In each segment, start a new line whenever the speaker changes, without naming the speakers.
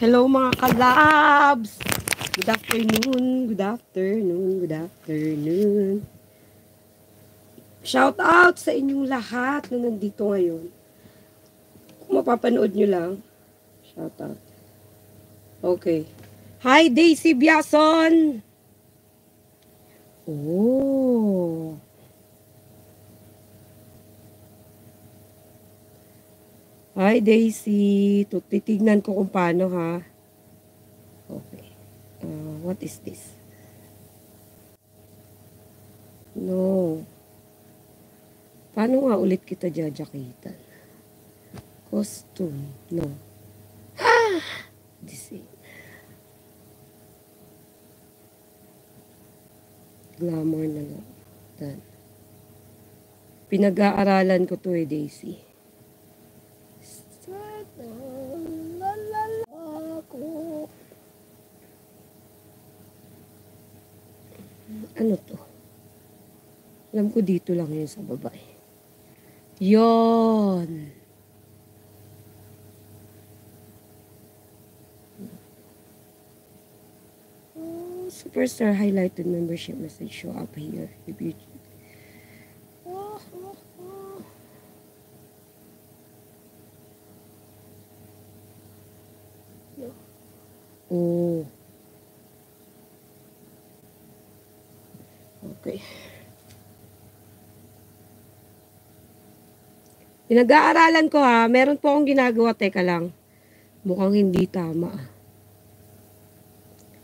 Hello mga kalabs! Good afternoon, good afternoon, good afternoon. Shout out sa inyong lahat na nandito ngayon. Kung mapapanood nyo lang, shout out. Okay. Hi, Daisy Biason! Oh. Hi, Daisy. Titignan ko kung paano, ha? Okay. Uh, what is this? No. Paano nga ulit kita jajakitan? Costume. No. Ah! Glamour na lang. Done. Pinag-aaralan ko to eh, Daisy. Ano to? Alam ko dito lang yun sa babae. Yon. Oh, Superstar highlighted membership message show up here. If you Oh, oh, oh. Oh. Okay. Pinag-aaralan ko ha. Meron po akong ginagawa. Teka lang. Mukhang hindi tama.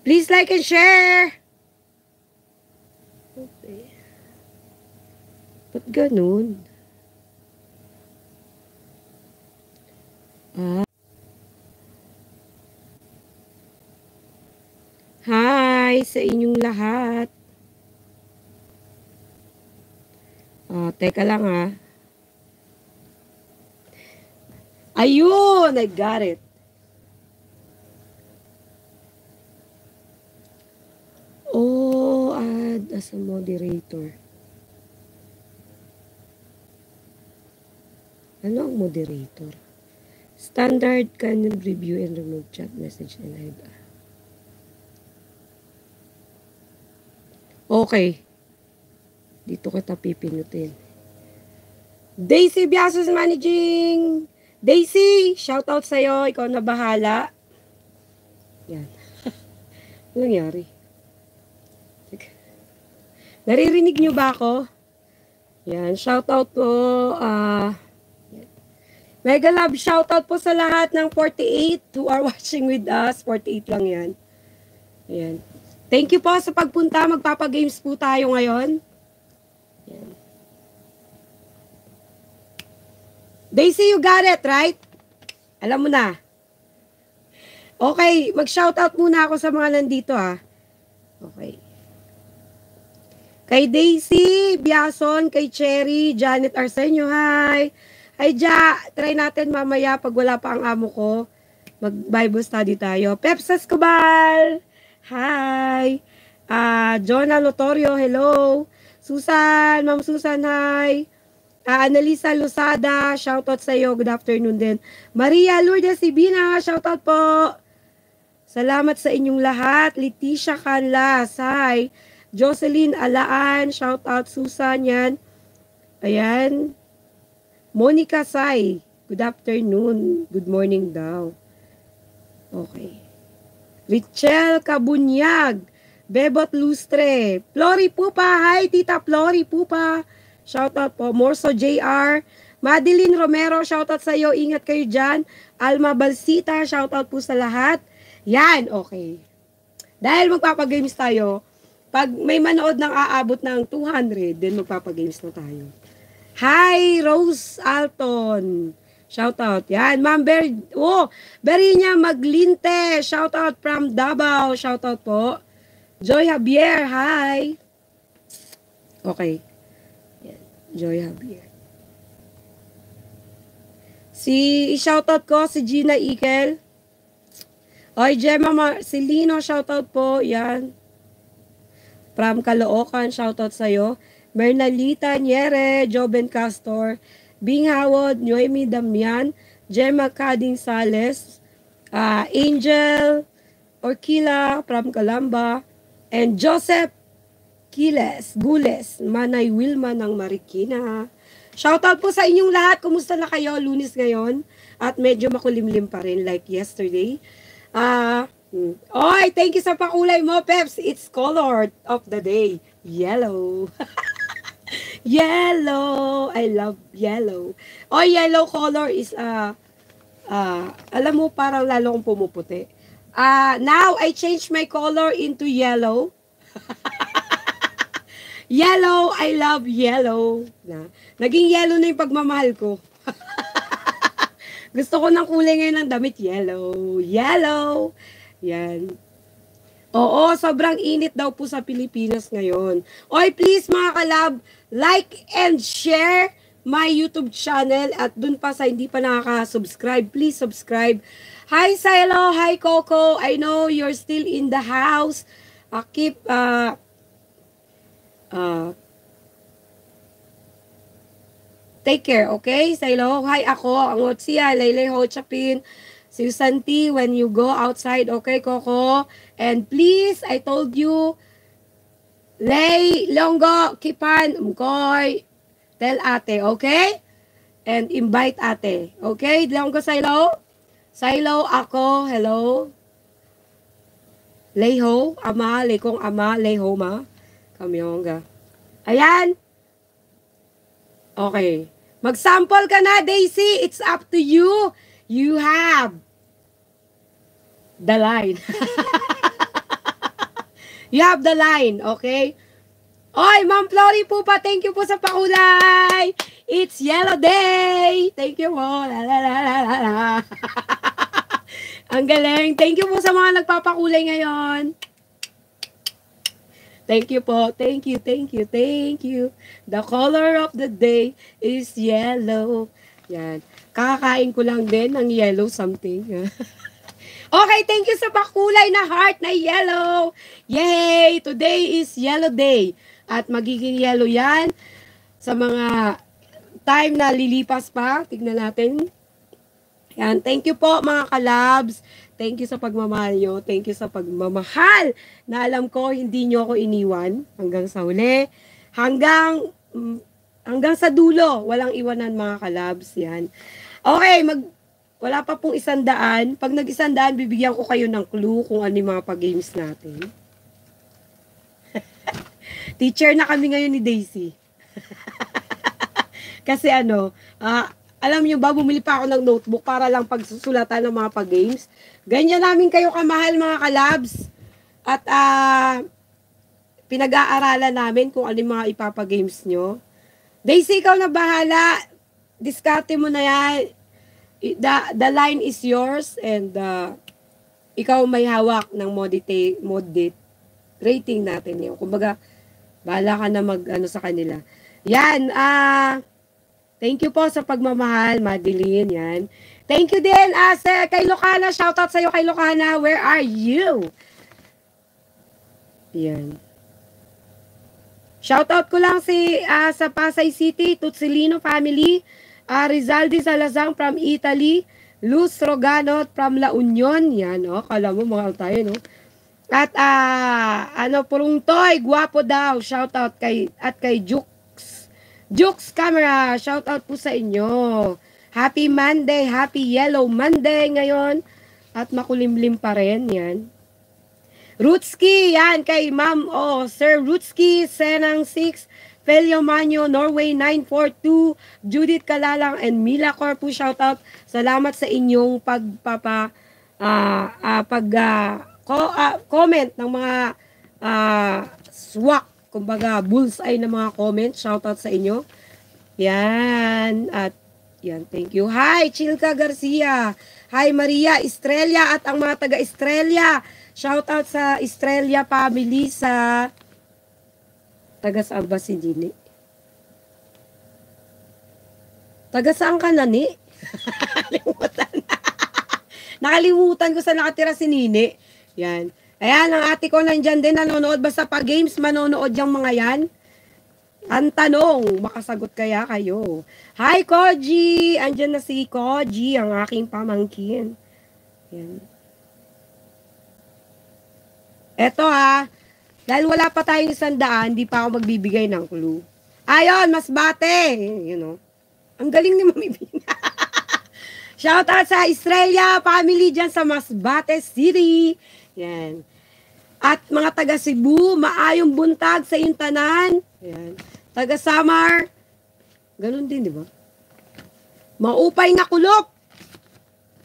Please like and share! Okay. Ba't ganun? Ah. Hi sa inyong lahat. Ah, teka lang ha. Ayun! I got it. Oh, add as a moderator. Ano ang moderator? Standard can review and remove chat message and hide. Okay. Dito kita pipinutin. Daisy Biasos Managing! Daisy, shout out sa'yo. Ikaw na bahala. Yan. Ano nangyari? Naririnig niyo ba ako? Yan, shout out po. Uh, mega love shout out po sa lahat ng 48 who are watching with us. 48 lang yan. Ayan. Thank you po sa pagpunta. Magpapagames po tayo ngayon. Yan. Daisy, you got it, right? Alam mo na. Okay, mag-shoutout muna ako sa mga nandito ha. Okay. Kay Daisy, Biason, kay Cherry, Janet Arsenio, hi. Hi, Ja. Try natin mamaya pag wala pa ang amo ko. Mag-Bible study tayo. Peps Escobar, hi. Uh, Jonah Lotorio, hello. Susan, Ma'am Susan, hi. Uh, Annalisa Lusada, shoutout sa iyo. Good afternoon din. Maria Lourdes Sibina, shoutout po. Salamat sa inyong lahat. Leticia Canlas, hi. Jocelyn Alaan, shoutout. Susan, yan. Ayan. Monica Sai, good afternoon. Good morning daw. Okay. Richel Kabunyag, Bebot Lustre, Flori Pupa, hi Tita Flori Pupa. Shoutout po. Morso JR. Madeline Romero, shoutout sa iyo. Ingat kayo dyan. Alma Balsita, shoutout po sa lahat. Yan, okay. Dahil magpapagames tayo, pag may manood ng aabot ng 200, then magpapagames na tayo. Hi, Rose Alton. Shoutout. Yan, Ma'am Ber... Oh, Berinya Maglinte. Shoutout from Davao. Shoutout po. Joy Javier, hi. Okay. Joy Javier. Si, shoutout ko, si Gina Ikel. Oy, Gemma Marcelino, shoutout po. Yan. From Caloocan, shoutout sa'yo. Mernalita Niere, Joben Castor, Bing Hawad, Noemi Damian, Gemma Kading Sales, uh, Angel Orkila from Calamba, and Joseph Kiles, Gules, Manay Wilma ng Marikina. Shoutout po sa inyong lahat. Kumusta na kayo? Lunis ngayon. At medyo makulimlim pa rin like yesterday. Ah, uh, Oy, thank you sa pakulay mo, Peps. It's color of the day. Yellow. yellow. I love yellow. Oh, yellow color is uh, uh, alam mo parang lalo kong pumuputi. Uh, now I change my color into yellow. Yellow, I love yellow. Na, naging yellow na yung pagmamahal ko. Gusto ko ng kulay ngayon ng damit, yellow. Yellow. Yan. Oo, sobrang init daw po sa Pilipinas ngayon. Oy, please mga kalab, like and share my YouTube channel at dun pa sa hindi pa nakaka-subscribe, please subscribe. Hi Silo, hi Coco. I know you're still in the house. Uh, keep uh, Uh, take care, okay? Hello. Hi ako, ang Otsia, Laylay Ho Chapin, Susan T, when you go outside, okay, Coco? And please, I told you, Lay, Longgo, Kipan, Mkoy, tell ate, okay? And invite ate, okay? Longgo. Say hello, ako, hello. Layho, ama, lekong ama, layho ma. Kamyonga. Ayan. Okay. Mag-sample ka na, Daisy. It's up to you. You have the line. you have the line, okay? Oy, Ma'am Flory po pa, thank you po sa pakulay. It's yellow day. Thank you po. La, la, la, la, la. Ang galing. Thank you po sa mga nagpapakulay ngayon. Thank you po. Thank you, thank you, thank you. The color of the day is yellow. Yan. Kakain ko lang din ng yellow something. okay, thank you sa pakulay na heart na yellow. Yay! Today is yellow day. At magiging yellow yan sa mga time na lilipas pa. Tignan natin. Yan. Thank you po mga kalabs. Thank you sa pagmamahal nyo. Thank you sa pagmamahal na alam ko hindi nyo ako iniwan hanggang sa huli. Hanggang, mm, hanggang sa dulo. Walang iwanan mga kalabs. Yan. Okay, mag, wala pa pong isandaan. Pag nag-isandaan, bibigyan ko kayo ng clue kung ano yung mga pag-games natin. Teacher na kami ngayon ni Daisy. Kasi ano, uh, alam nyo ba, bumili pa ako ng notebook para lang pagsusulatan ng mga pag-games. Ganyan namin kayo kamahal mga kalabs. At uh, pinag-aaralan namin kung ano yung mga ipapagames nyo. Daisy, ikaw na bahala. Diskarte mo na yan. The, the line is yours and uh, ikaw may hawak ng modite, modit rating natin yun. Kumbaga, bahala ka na mag ano sa kanila. Yan, ah, uh, Thank you po sa pagmamahal, Madeline. Yan. Thank you din uh, sa, kay Lucana. Shoutout sa iyo kay Lucana. Where are you? Yan. Shoutout ko lang si uh, sa Pasay City, Tutsilino family. Uh, Rizaldi Salazang from Italy. Luz Rogano from La Union. Yan, oh. Kala mo, mga tayo, no? At, uh, ano, Purungtoy, guwapo daw. Shoutout kay, at kay Juke Jukes Camera, shout out po sa inyo. Happy Monday, happy Yellow Monday ngayon. At makulimlim pa rin, yan. Rutski, yan, kay Ma'am, oh, Sir Rutski, Senang 6, Felio Manyo, Norway 942, Judith Kalalang, and Mila Corpu, shout out. Salamat sa inyong pagpapa, uh, uh, pag, uh, ko, uh, comment ng mga uh, swak kumbaga, bullseye na mga comments. Shoutout sa inyo. Yan. At, yan. Thank you. Hi, Chilka Garcia. Hi, Maria Estrella at ang mga taga Estrella. Shoutout sa Estrella family sa taga saan ba si Dini? Taga saan ka na ni? Nakalimutan. Nakalimutan ko sa nakatira si Nini. Yan. Ayan, ang ate ko nandyan din nanonood. Basta pa games manonood yung mga yan. Ang tanong, makasagot kaya kayo. Hi, Koji! Andyan na si Koji, ang aking pamangkin. Yan. Eto ha, dahil wala pa tayong isang daan, di pa ako magbibigay ng clue. Ayon, mas bate. You know. Ang galing ni Mami Bina. Shout out sa Australia family dyan sa Masbate City. Yan. At mga taga Cebu, maayong buntag sa iyong tanan. Yan. Taga Samar, ganun din, di ba? Maupay nga kulop.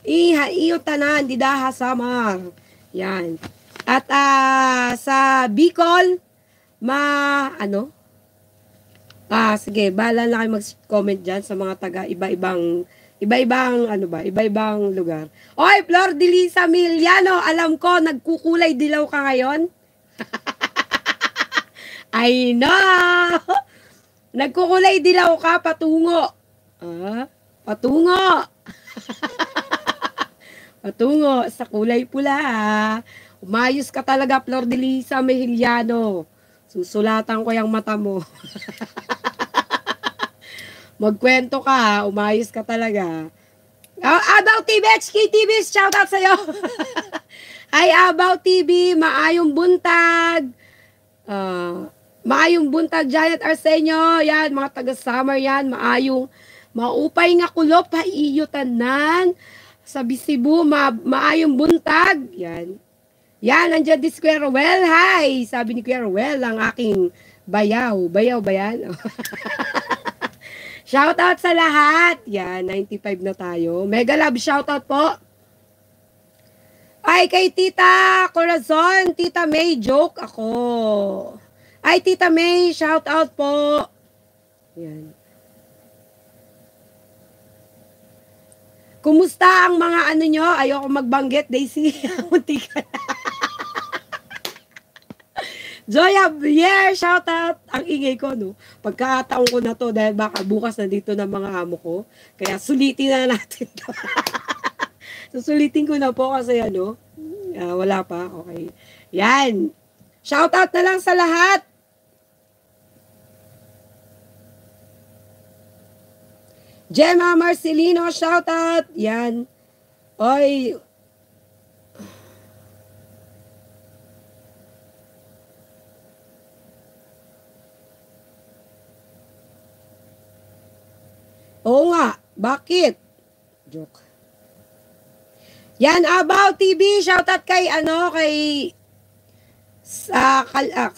Iha, iyo tanan, di daha Samar. Yan. At uh, sa Bicol, ma, ano? Ah, sige, bahala na kayo mag-comment dyan sa mga taga iba-ibang Iba-ibang, ano ba, iba-ibang lugar. Oy, Flor de Lisa Miliano, alam ko, nagkukulay dilaw ka ngayon. I know! Nagkukulay dilaw ka, patungo. Ah, patungo. patungo sa kulay pula. Umayos ka talaga, Flor de Lisa Mejiliano. Susulatan ko yung mata mo. Magkwento ka, umayos ka talaga. Uh, Abaw TV, HK TV, shout out sa'yo. Ay, Abaw TV, maayong buntag. Uh, maayong buntag, Janet Arsenio. Yan, mga taga-summer yan, maayong maupay nga kulop, paiyutanan. Sa Bisibu, ma maayong buntag. Yan. Yan, nandiyan di Kuya Rowell. Hi! Sabi ni Kuya Rowell, ang aking bayaw. Bayaw ba yan? Shout out sa lahat. Yan, 95 na tayo. Mega love shout out po. Ay, kay Tita Corazon, Tita May, joke ako. Ay, Tita May, shout out po. Yan. Kumusta ang mga ano nyo? Ayoko magbanggit, Daisy. Munti ka na. Joya Bier, shout out. Ang ingay ko, no? Pagkataon ko na to dahil baka bukas na dito ng mga amo ko. Kaya sulitin na natin to. Susulitin ko na po kasi ano, uh, wala pa. Okay. Yan. Shout out na lang sa lahat. Gemma Marcelino, shout out. Yan. Oy, Oo nga, bakit? Joke. Yan, About TV, shoutout kay, ano, kay, sa, kalak.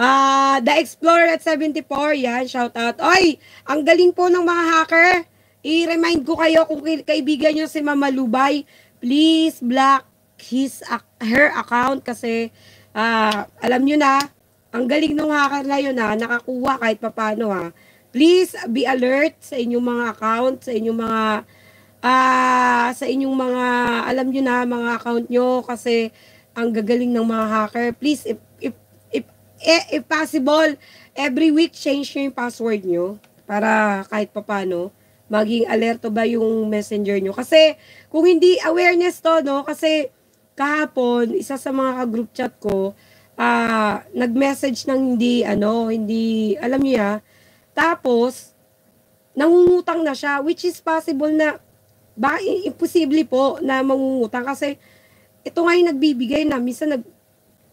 Ah, uh, The Explorer at 74, yan, shoutout. Oy, ang galing po ng mga hacker. I-remind ko kayo kung kaibigan nyo si Mama Lubay, please block his her account kasi uh, alam nyo na, ang galing ng hacker na yun ha, nakakuha kahit papano ha Please be alert sa inyong mga account, sa inyong mga uh, sa inyong mga alam niyo na mga account nyo kasi ang gagaling ng mga hacker. Please if if if, if, if possible, every week change nyo yung password nyo para kahit papano maging alerto ba yung messenger nyo. Kasi kung hindi awareness to, no, kasi kahapon, isa sa mga group chat ko, uh, nag-message ng hindi, ano, hindi, alam niya, tapos, nangungutang na siya, which is possible na, ba, imposible po na mangungutang kasi ito nga yung nagbibigay na, minsan nag,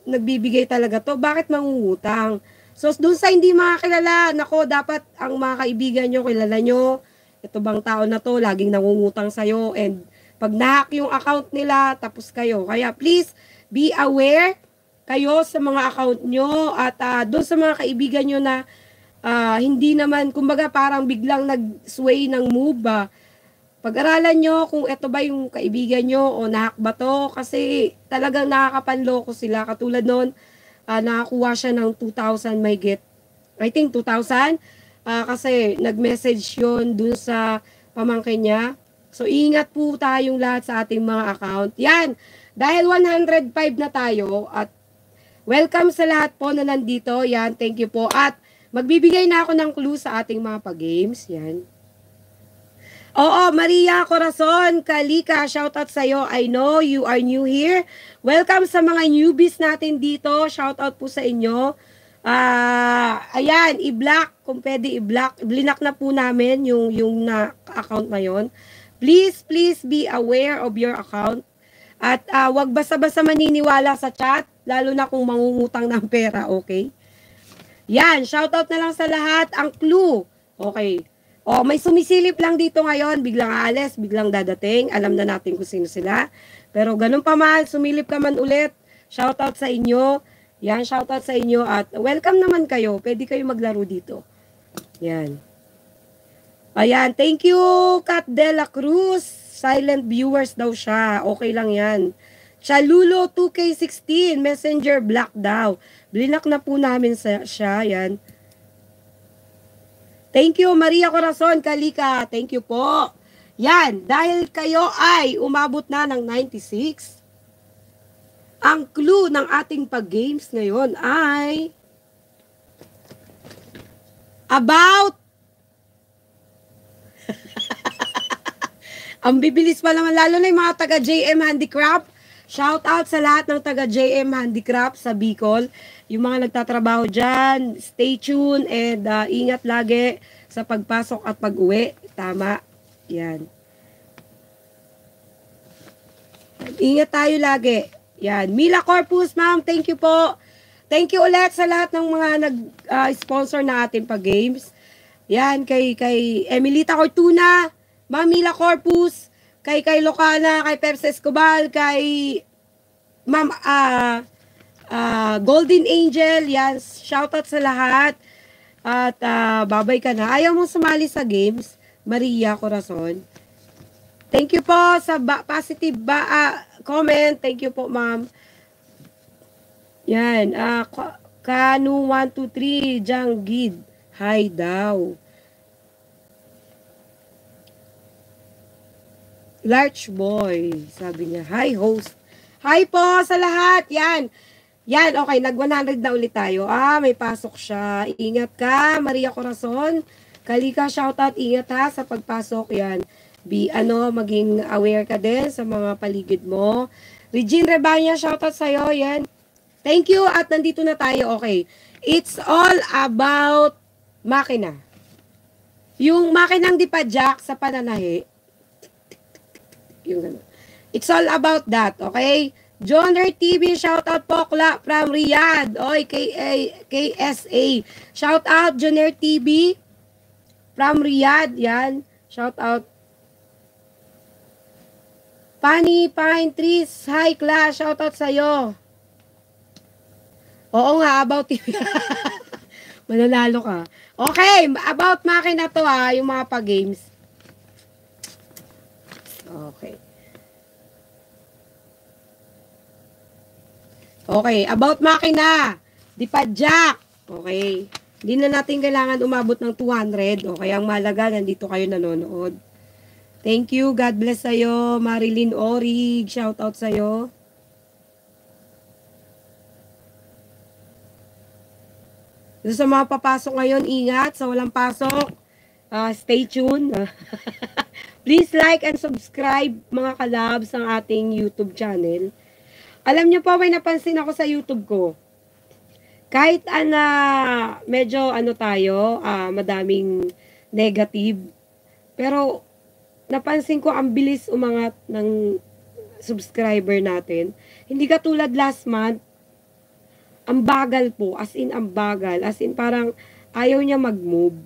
nagbibigay talaga to, bakit mangungutang? So, dun sa hindi makakilala, nako, dapat ang mga kaibigan nyo, kilala nyo, ito bang tao na to, laging nangungutang sa'yo, and pag nahack yung account nila, tapos kayo. Kaya please, be aware kayo sa mga account nyo, at uh, doon sa mga kaibigan nyo na uh, hindi naman, kumbaga parang biglang nag-sway ng move ba. Pag-aralan nyo kung ito ba yung kaibigan nyo o nahak ba to kasi talagang nakakapanloko sila. Katulad noon, uh, nakakuha siya ng 2,000 may get. I think 2,000 uh, ah, kasi nag-message yon dun sa pamangkin niya. So, ingat po tayong lahat sa ating mga account. Yan, dahil 105 na tayo at welcome sa lahat po na nandito. Yan, thank you po. At Magbibigay na ako ng clue sa ating mga pa-games. Yan. Oo, Maria Corazon, Kalika, shoutout sa'yo. I know you are new here. Welcome sa mga newbies natin dito. Shoutout po sa inyo. Ah, uh, ayan, i-block kung pwede i-block. Blinak na po namin yung yung na account na yon. Please, please be aware of your account. At uh, wag basta-basta maniniwala sa chat, lalo na kung mangungutang ng pera, okay? Yan, shoutout na lang sa lahat. Ang clue, okay. O, may sumisilip lang dito ngayon, biglang aalis, biglang dadating. Alam na natin kung sino sila. Pero ganun pa man, sumilip ka man ulit. Shoutout sa inyo. Yan, shoutout sa inyo. At welcome naman kayo. Pwede kayo maglaro dito. Yan. Ayan, thank you, Kat De La Cruz. Silent viewers daw siya. Okay lang yan. Chalulo 2K16, Messenger Black daw. Blinak na po namin sa, siya. Yan. Thank you, Maria Corazon, Kalika. Thank you po. Yan, dahil kayo ay umabot na ng 96, ang clue ng ating pag-games ngayon ay about Ang bibilis pa naman, lalo na yung mga taga JM Handicraft. Shout out sa lahat ng taga JM Handicraft sa Bicol. Yung mga nagtatrabaho dyan, stay tuned and uh, ingat lagi sa pagpasok at pag-uwi. Tama. Yan. Ingat tayo lagi. Yan. Mila Corpus, ma'am, thank you po. Thank you ulit sa lahat ng mga nag-sponsor uh, na ating pag-games. Yan, kay, kay Emilita Cortuna, Mamila Corpus, kay kay Locana, kay Peps Escobar, kay Ma'am uh, uh, Golden Angel, yan, shoutout sa lahat. At uh, babay ka na. Ayaw mong sumali sa games, Maria Corazon. Thank you po sa ba- positive ba uh, comment. Thank you po, ma'am. Yan. Uh, Kanu 123, Jang Gid. Hi daw. Large Boy. Sabi niya, hi host. Hi po sa lahat. Yan. Yan, okay. Nag 100 na ulit tayo. Ah, may pasok siya. Ingat ka, Maria Corazon. Kalika, shoutout. Ingat ha sa pagpasok. Yan. Be, ano, maging aware ka din sa mga paligid mo. Regine Rebanya, shoutout sa'yo. Yan. Thank you. At nandito na tayo. Okay. It's all about makina. Yung makinang dipadjak sa pananahi, yung ano. It's all about that, okay? Joner TV, shout out po Kla from Riyadh. Oy, KA, KSA. Shout out Joner TV from Riyadh. Yan. Shout out. Pani Pine Trees. Hi, Kla. Shout out sa'yo. Oo nga, about TV. Mananalo ka. Okay, about makina to ha, yung mga pa-games. Okay. Okay, about makina. Dipadjak. Okay. Hindi na natin kailangan umabot ng 200. Okay, ang mahalaga, nandito kayo nanonood. Thank you. God bless sa'yo. Marilyn Orig. Shout out sa'yo. So, sa mga papasok ngayon, ingat. Sa walang pasok, uh, stay tuned. Please like and subscribe mga kalabs ng ating YouTube channel. Alam niyo po, may napansin ako sa YouTube ko. Kahit ana medyo ano tayo, uh, madaming negative. Pero napansin ko ang bilis umangat ng subscriber natin. Hindi katulad last month, ang bagal po, as in ang bagal, as in parang ayaw niya mag-move.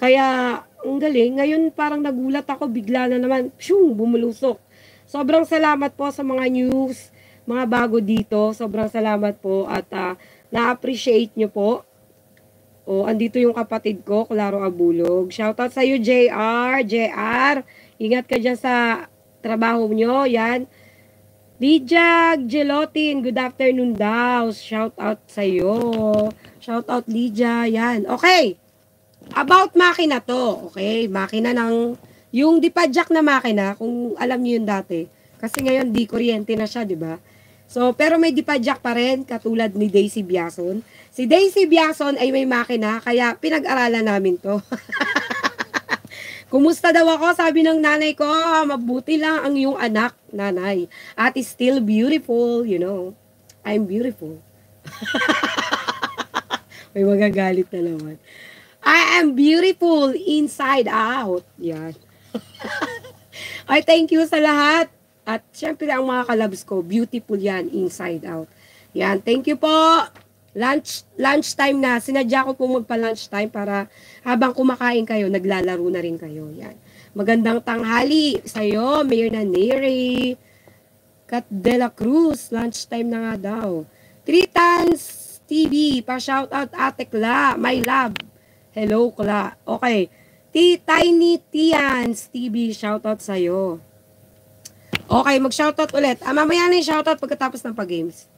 Kaya, ang galing. Ngayon parang nagulat ako, bigla na naman, shung, bumulusok. Sobrang salamat po sa mga news, mga bago dito. Sobrang salamat po at uh, na-appreciate nyo po. O, andito yung kapatid ko, Claro Abulog. Shoutout sa iyo, JR. JR, ingat ka dyan sa trabaho nyo. Yan. Lydia Gelotin, good afternoon daw. Shout out sa iyo. Shout out Lydia, yan. Okay. About makina to, okay? Makina ng, yung dipadjak na makina, kung alam niyo yun dati, kasi ngayon di kuryente na siya, di ba? So, pero may dipadjak pa rin, katulad ni Daisy Biason. Si Daisy Biason ay may makina, kaya pinag-aralan namin to. Kumusta daw ako? Sabi ng nanay ko, mabuti lang ang iyong anak, nanay. At still beautiful, you know. I'm beautiful. may magagalit na naman. I am beautiful inside out. Yan. Ay, thank you sa lahat. At syempre ang mga kalabs ko, beautiful yan, inside out. Yan, thank you po. Lunch, lunch time na. Sinadya ko po magpa-lunch time para habang kumakain kayo, naglalaro na rin kayo. Yan. Magandang tanghali sa'yo, Mayor na Neri. Kat de la Cruz, lunch time na nga daw. Times TV, pa-shoutout Ate Kla, my love. Hello, Kla. Okay. T Tiny Tians TV, shoutout sa'yo. Okay, mag-shoutout ulit. Ah, mamaya na yung shoutout pagkatapos ng pag-games.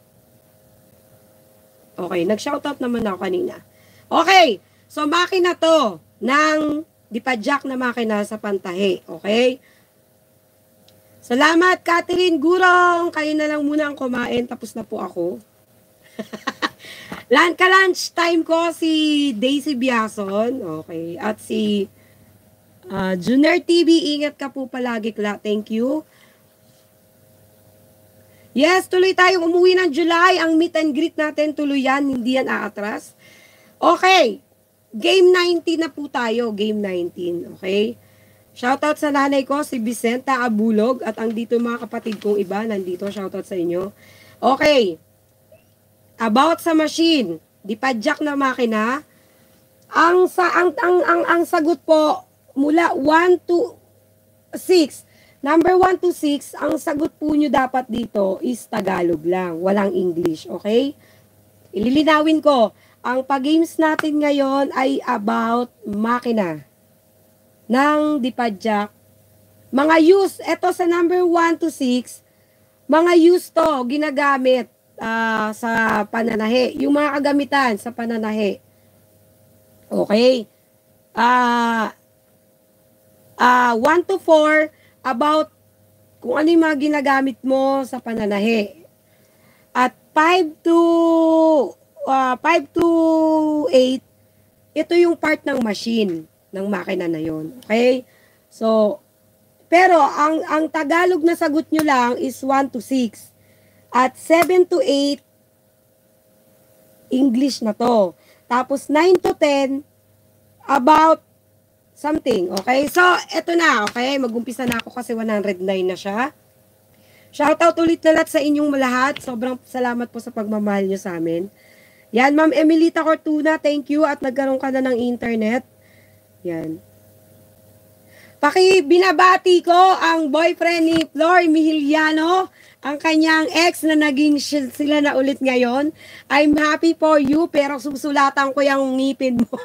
Okay, nag-shoutout naman ako kanina. Okay, so makina to ng dipadjak na makina sa pantahe. Okay? Salamat, Catherine Gurong. Kayo na lang muna ang kumain. Tapos na po ako. Lan ka lunch time ko si Daisy Biason. Okay. At si Uh, Junior TV, ingat ka po palagi, Kla. Thank you. Yes, tuloy tayong umuwi ng July. Ang meet and greet natin, tuloy yan. Hindi yan aatras. Okay. Game 19 na po tayo. Game 19. Okay? Shoutout sa nanay ko, si Vicenta Abulog. At ang dito mga kapatid kong iba, nandito. Shoutout sa inyo. Okay. About sa machine. Di padjak na makina. Ang, sa, ang, ang, ang, ang sagot po, mula 1 to 6. Number 1 to 6, ang sagot po nyo dapat dito is Tagalog lang. Walang English, okay? Ililinawin ko, ang pag-games natin ngayon ay about makina ng dipadjak. Mga use, eto sa number 1 to 6, mga use to, ginagamit uh, sa pananahe. Yung mga kagamitan sa pananahe. Okay? Uh, uh, ah, 1 to 4 about kung ano yung mga ginagamit mo sa pananahe. At 5 to uh, ah, 5 to 8 ito yung part ng machine ng makina na yon. Okay? So pero ang ang Tagalog na sagot nyo lang is 1 to 6. At 7 to 8 English na to. Tapos 9 to 10 about something. Okay? So, eto na. Okay? Magumpisa na ako kasi 109 na siya. Shoutout ulit na lahat sa inyong lahat. Sobrang salamat po sa pagmamahal nyo sa amin. Yan, Ma'am Emilita Cortuna, thank you at nagkaroon ka na ng internet. Yan. Paki binabati ko ang boyfriend ni Flor Mihiliano, ang kanyang ex na naging sila na ulit ngayon. I'm happy for you pero susulatan ko yung ngipin mo.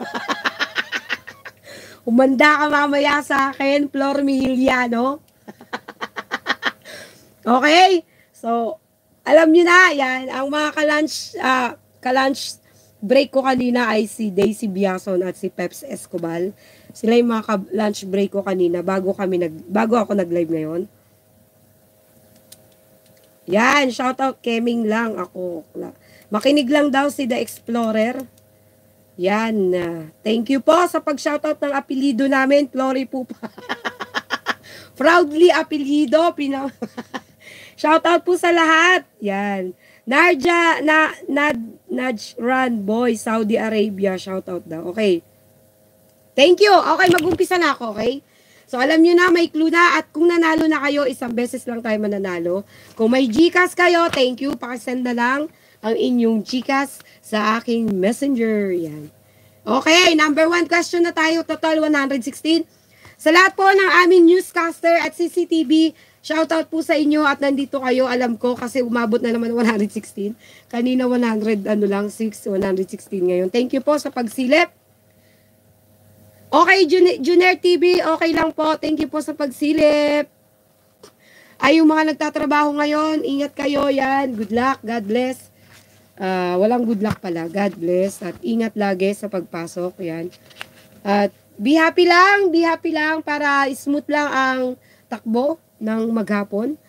Umanda ka mamaya sa akin, Flor Mihiliano. okay? So, alam niyo na, yan. Ang mga ka-lunch, uh, ka-lunch break ko kanina ay si Daisy Biason at si Peps Escobar. Sila yung mga ka-lunch break ko kanina bago kami nag bago ako nag-live ngayon. Yan, shout out Keming lang ako. Makinig lang daw si The Explorer. Yan. Thank you po sa pag-shoutout ng apelido namin. Flory po pa. Proudly apelido. Pina Shoutout po sa lahat. Yan. Narja, na, Nad, Najran Boy, Saudi Arabia. Shoutout daw. Okay. Thank you. Okay, mag-umpisa na ako, okay? So, alam nyo na, may clue na. At kung nanalo na kayo, isang beses lang tayo mananalo. Kung may Gcash kayo, thank you. Pakisend na lang ang inyong Gcash sa aking messenger. Yan. Okay, number one question na tayo. Total 116. Sa lahat po ng aming newscaster at CCTV, shoutout po sa inyo at nandito kayo. Alam ko kasi umabot na naman 116. Kanina 100, ano lang, 6, 116 ngayon. Thank you po sa pagsilip. Okay, Junior TV, okay lang po. Thank you po sa pagsilip. Ay, yung mga nagtatrabaho ngayon, ingat kayo yan. Good luck, God bless. Uh, walang good luck pala. God bless. At ingat lagi sa pagpasok. Yan. At be happy lang. Be happy lang para smooth lang ang takbo ng maghapon.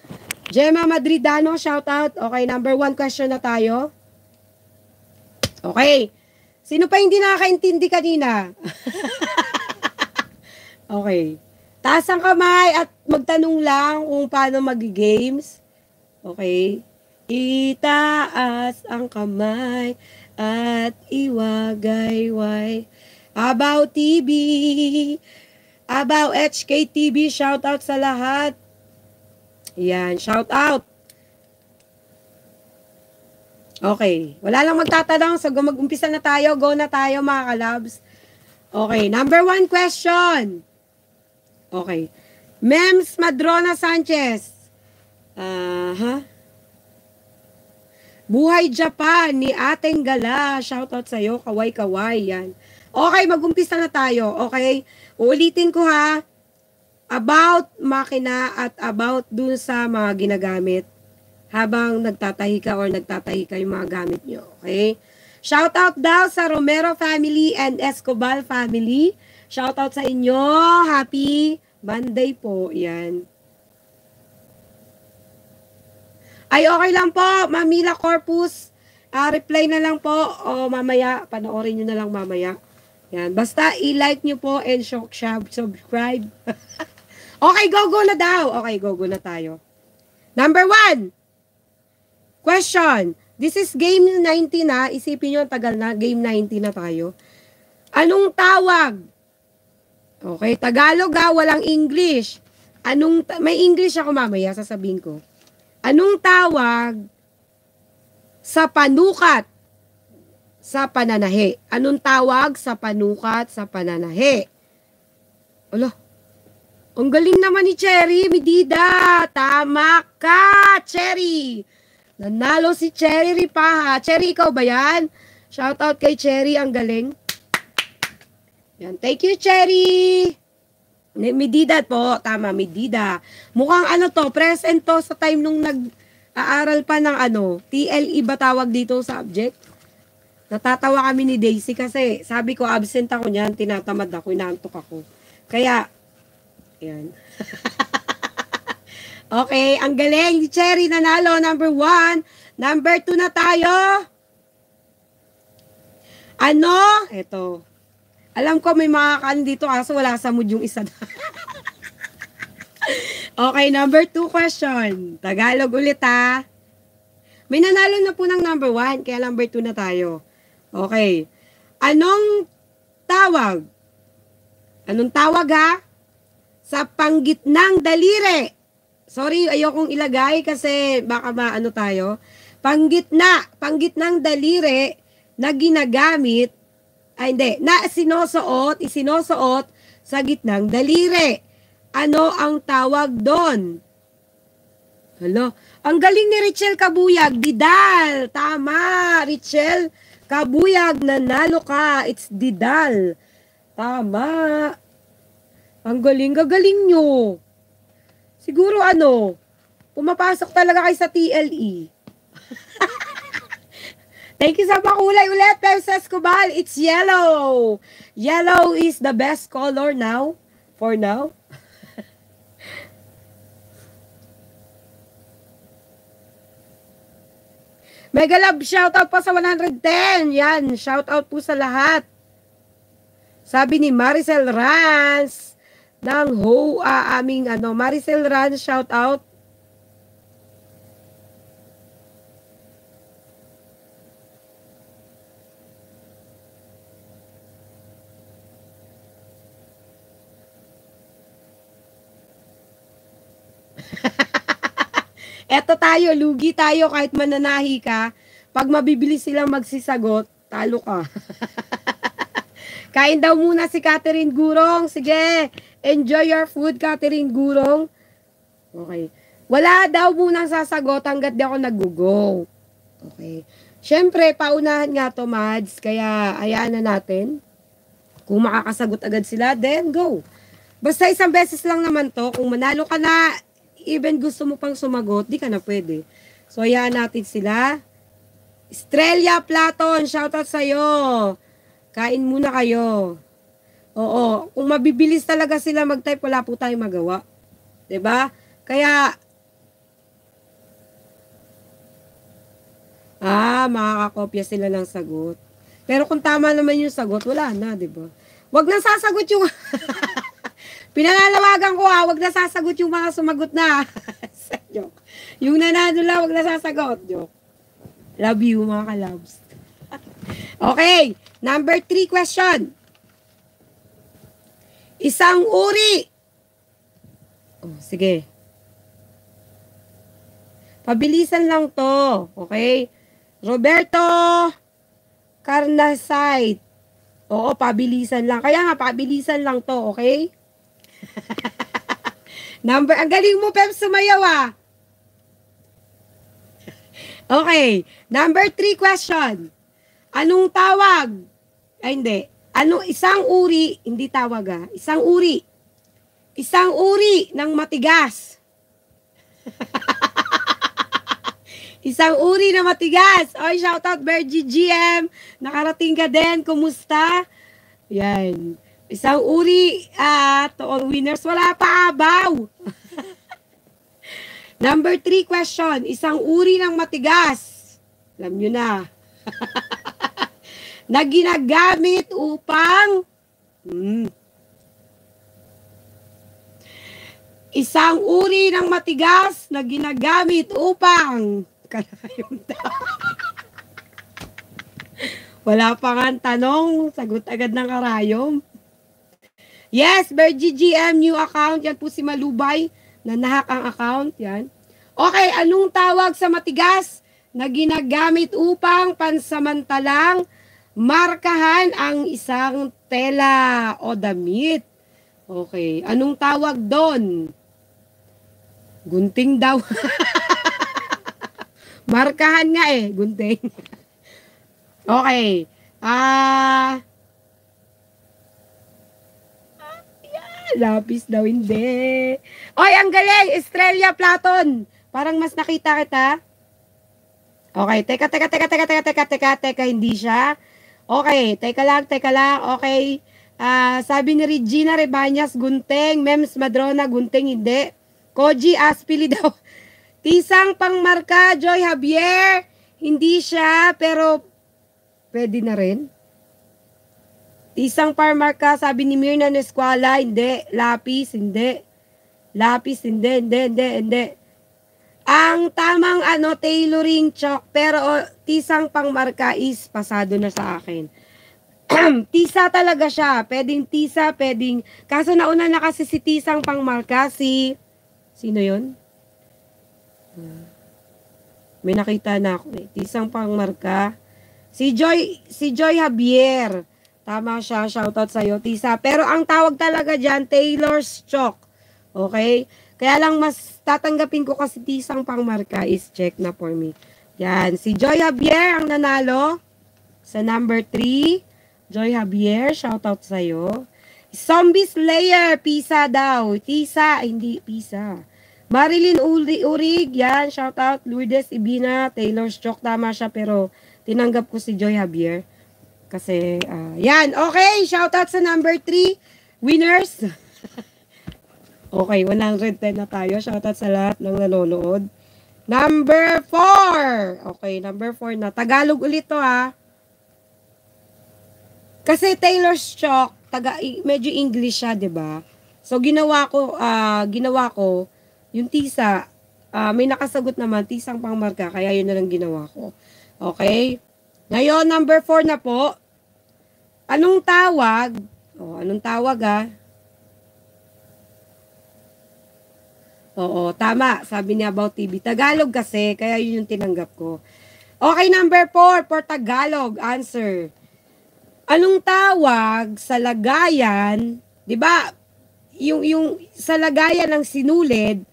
Gemma Madridano, shout out. Okay, number one question na tayo. Okay. Sino pa hindi nakakaintindi kanina? okay. Taas ang kamay at magtanong lang kung paano mag-games. Okay. Itaas ang kamay at iwagayway. About TV, Abaw HKTV, shout out sa lahat. Yan, shout out. Okay, wala lang magtatanong. So, mag-umpisa na tayo. Go na tayo, mga kalabs. Okay, number one question. Okay. Mems Madrona Sanchez. Aha. Uh-huh. Buhay Japan ni Ating Gala. Shout out sa iyo, kaway-kaway yan. Okay, mag-umpisa na tayo. Okay? Uulitin ko ha. About makina at about dun sa mga ginagamit habang nagtatahi ka or nagtatahi ka yung mga gamit nyo. Okay? Shout out daw sa Romero family and Escobar family. Shout out sa inyo. Happy Monday po. Yan. Ay, okay lang po. Mamila Corpus. Uh, reply na lang po. O mamaya, panoorin nyo na lang mamaya. Yan. Basta i-like nyo po and subscribe. okay, go, go na daw. Okay, go, go na tayo. Number one. Question. This is game 90 na. Isipin nyo, tagal na. Game 90 na tayo. Anong tawag? Okay, Tagalog ha, walang English. Anong, may English ako mamaya, sasabihin ko. Anong tawag sa panukat sa pananahe? Anong tawag sa panukat sa pananahe? Alo, ang galing naman ni Cherry, Medida. Tama ka, Cherry. Nanalo si Cherry Ripaha. Cherry, ikaw ba yan? Shout out kay Cherry, ang galing. Yan, thank you, Cherry. Medida po, tama, Medida. Mukhang ano to, present to sa time nung nag-aaral pa ng ano, TLE ba tawag dito subject? Natatawa kami ni Daisy kasi sabi ko absent ako niyan, tinatamad ako, inaantok ako. Kaya, yan. Okay, ang galing ni Cherry nanalo, number one. Number two na tayo. Ano? Ito. Alam ko may mga kan dito kaso wala sa mood yung isa. okay, number two question. Tagalog ulit ha. May nanalo na po ng number one, kaya number two na tayo. Okay. Anong tawag? Anong tawag ha? Sa panggitnang daliri Sorry, ayokong ilagay kasi baka maano tayo. Panggitna, panggitnang daliri na ginagamit, ay hindi, na sinusuot, isinusuot sa gitnang daliri. Ano ang tawag doon? Hello? Ang galing ni Richel Kabuyag, Didal. Tama, Richel Kabuyag, nanalo ka. It's Didal. Tama. Ang galing, gagaling nyo. Siguro ano, pumapasok talaga kay sa TLE. Thank you sa pakulay ulit, Pepsas Kubal. It's yellow. Yellow is the best color now. For now. Mega love shoutout po sa 110. Yan, shoutout po sa lahat. Sabi ni Maricel Rans ng ho, uh, aming ano, Maricel Ran, shout out. Eto tayo, lugi tayo kahit mananahi ka. Pag mabibili silang magsisagot, talo ka. Kain daw muna si Catherine Gurong. Sige, Enjoy your food, Catherine Gurong. Okay. Wala daw munang sasagot hanggat di ako nag-go. Okay. Siyempre, paunahan nga to, Mads. Kaya, ayaan na natin. Kung makakasagot agad sila, then go. Basta isang beses lang naman to. Kung manalo ka na, even gusto mo pang sumagot, di ka na pwede. So, ayaan natin sila. Estrella Platon, shoutout sa'yo. Kain muna kayo. Oo, kung mabibilis talaga sila mag-type, wala po tayong magawa. 'Di ba? Kaya Ah, makakakopya sila ng sagot. Pero kung tama naman yung sagot, wala na, 'di ba? Wag na sasagot yung Pinalalawagan ko ha, wag na sasagot yung mga sumagot na. joke. Yung nanalo lang, wag na sasagot. Joke. Love you, mga kalabs. okay, number three question. Isang uri. Oh, sige. Pabilisan lang to. Okay? Roberto Carnasite. Oo, pabilisan lang. Kaya nga, pabilisan lang to. Okay? Number, ang galing mo, Pep, sumayaw ah. Okay. Number three question. Anong tawag? Ay, hindi. Ano, isang uri, hindi tawag ah. Isang uri. Isang uri ng matigas. Isang uri na matigas. Oy, shoutout Bergie GM. Nakarating ka din. Kumusta? Yan. Isang uri uh, all winners. Wala pa abaw. Number three question. Isang uri ng matigas. Alam nyo na. na ginagamit upang hmm, isang uri ng matigas na ginagamit upang Wala pa nga tanong, sagot agad ng karayom. Yes, Bergie GM, new account. Yan po si Malubay na nahak ang account. Yan. Okay, anong tawag sa matigas na ginagamit upang pansamantalang markahan ang isang tela o damit? Okay, anong tawag doon? Gunting daw. Markahan nga eh, gunting. okay. Ah... Uh, lapis daw hindi. Oy, ang galing! Estrella Platon. Parang mas nakita kita. Okay, teka, teka, teka, teka, teka, teka, teka, teka, hindi siya. Okay, teka lang, teka lang. Okay. Uh, sabi ni Regina Rebanyas, gunting. Mems Madrona, gunting, hindi. Koji Aspili daw. Tisang pangmarka, Joy Javier. Hindi siya, pero pwede na rin. Tisang pangmarka, sabi ni Mirna Nesquala, hindi. Lapis, hindi. Lapis, hindi, hindi, hindi, hindi. Ang tamang ano, tailoring chalk, pero oh, tisang pangmarka is pasado na sa akin. tisa talaga siya. Pwedeng tisa, pwedeng... Kaso nauna na kasi si tisang pangmarka, si... Sino yon may nakita na ako eh. Tisang pangmarka. Si Joy, si Joy Javier. Tama siya, shoutout sa'yo, Tisa. Pero ang tawag talaga dyan, Taylor's Chalk. Okay? Kaya lang mas tatanggapin ko kasi tisang pangmarka is check na for me. Yan. Si Joy Javier ang nanalo sa number 3. Joy Javier, shoutout sa'yo. Zombie Slayer, Pisa daw. Tisa, hindi Pisa. Marilyn Uri, Urig, yan, shout out. Lourdes Ibina, Taylor Stroke, tama siya, pero tinanggap ko si Joy Javier. Kasi, uh, yan, okay, shout out sa number 3, winners. okay, 110 na tayo. Shout out sa lahat ng nanonood. Number 4. Okay, number 4 na. Tagalog ulit to ha. Kasi Taylor Stroke, taga, medyo English siya, 'di ba? So ginawa ko, uh, ginawa ko yung tisa, uh, may nakasagot naman, tisang pangmarka, kaya yun na lang ginawa ko. Okay? Ngayon, number 4 na po. Anong tawag? Oh, anong tawag ah? Oo, tama. Sabi niya about TV. Tagalog kasi, kaya yun yung tinanggap ko. Okay, number 4 for Tagalog. Answer. Anong tawag sa lagayan, 'di ba? Yung yung sa lagayan ng sinulid,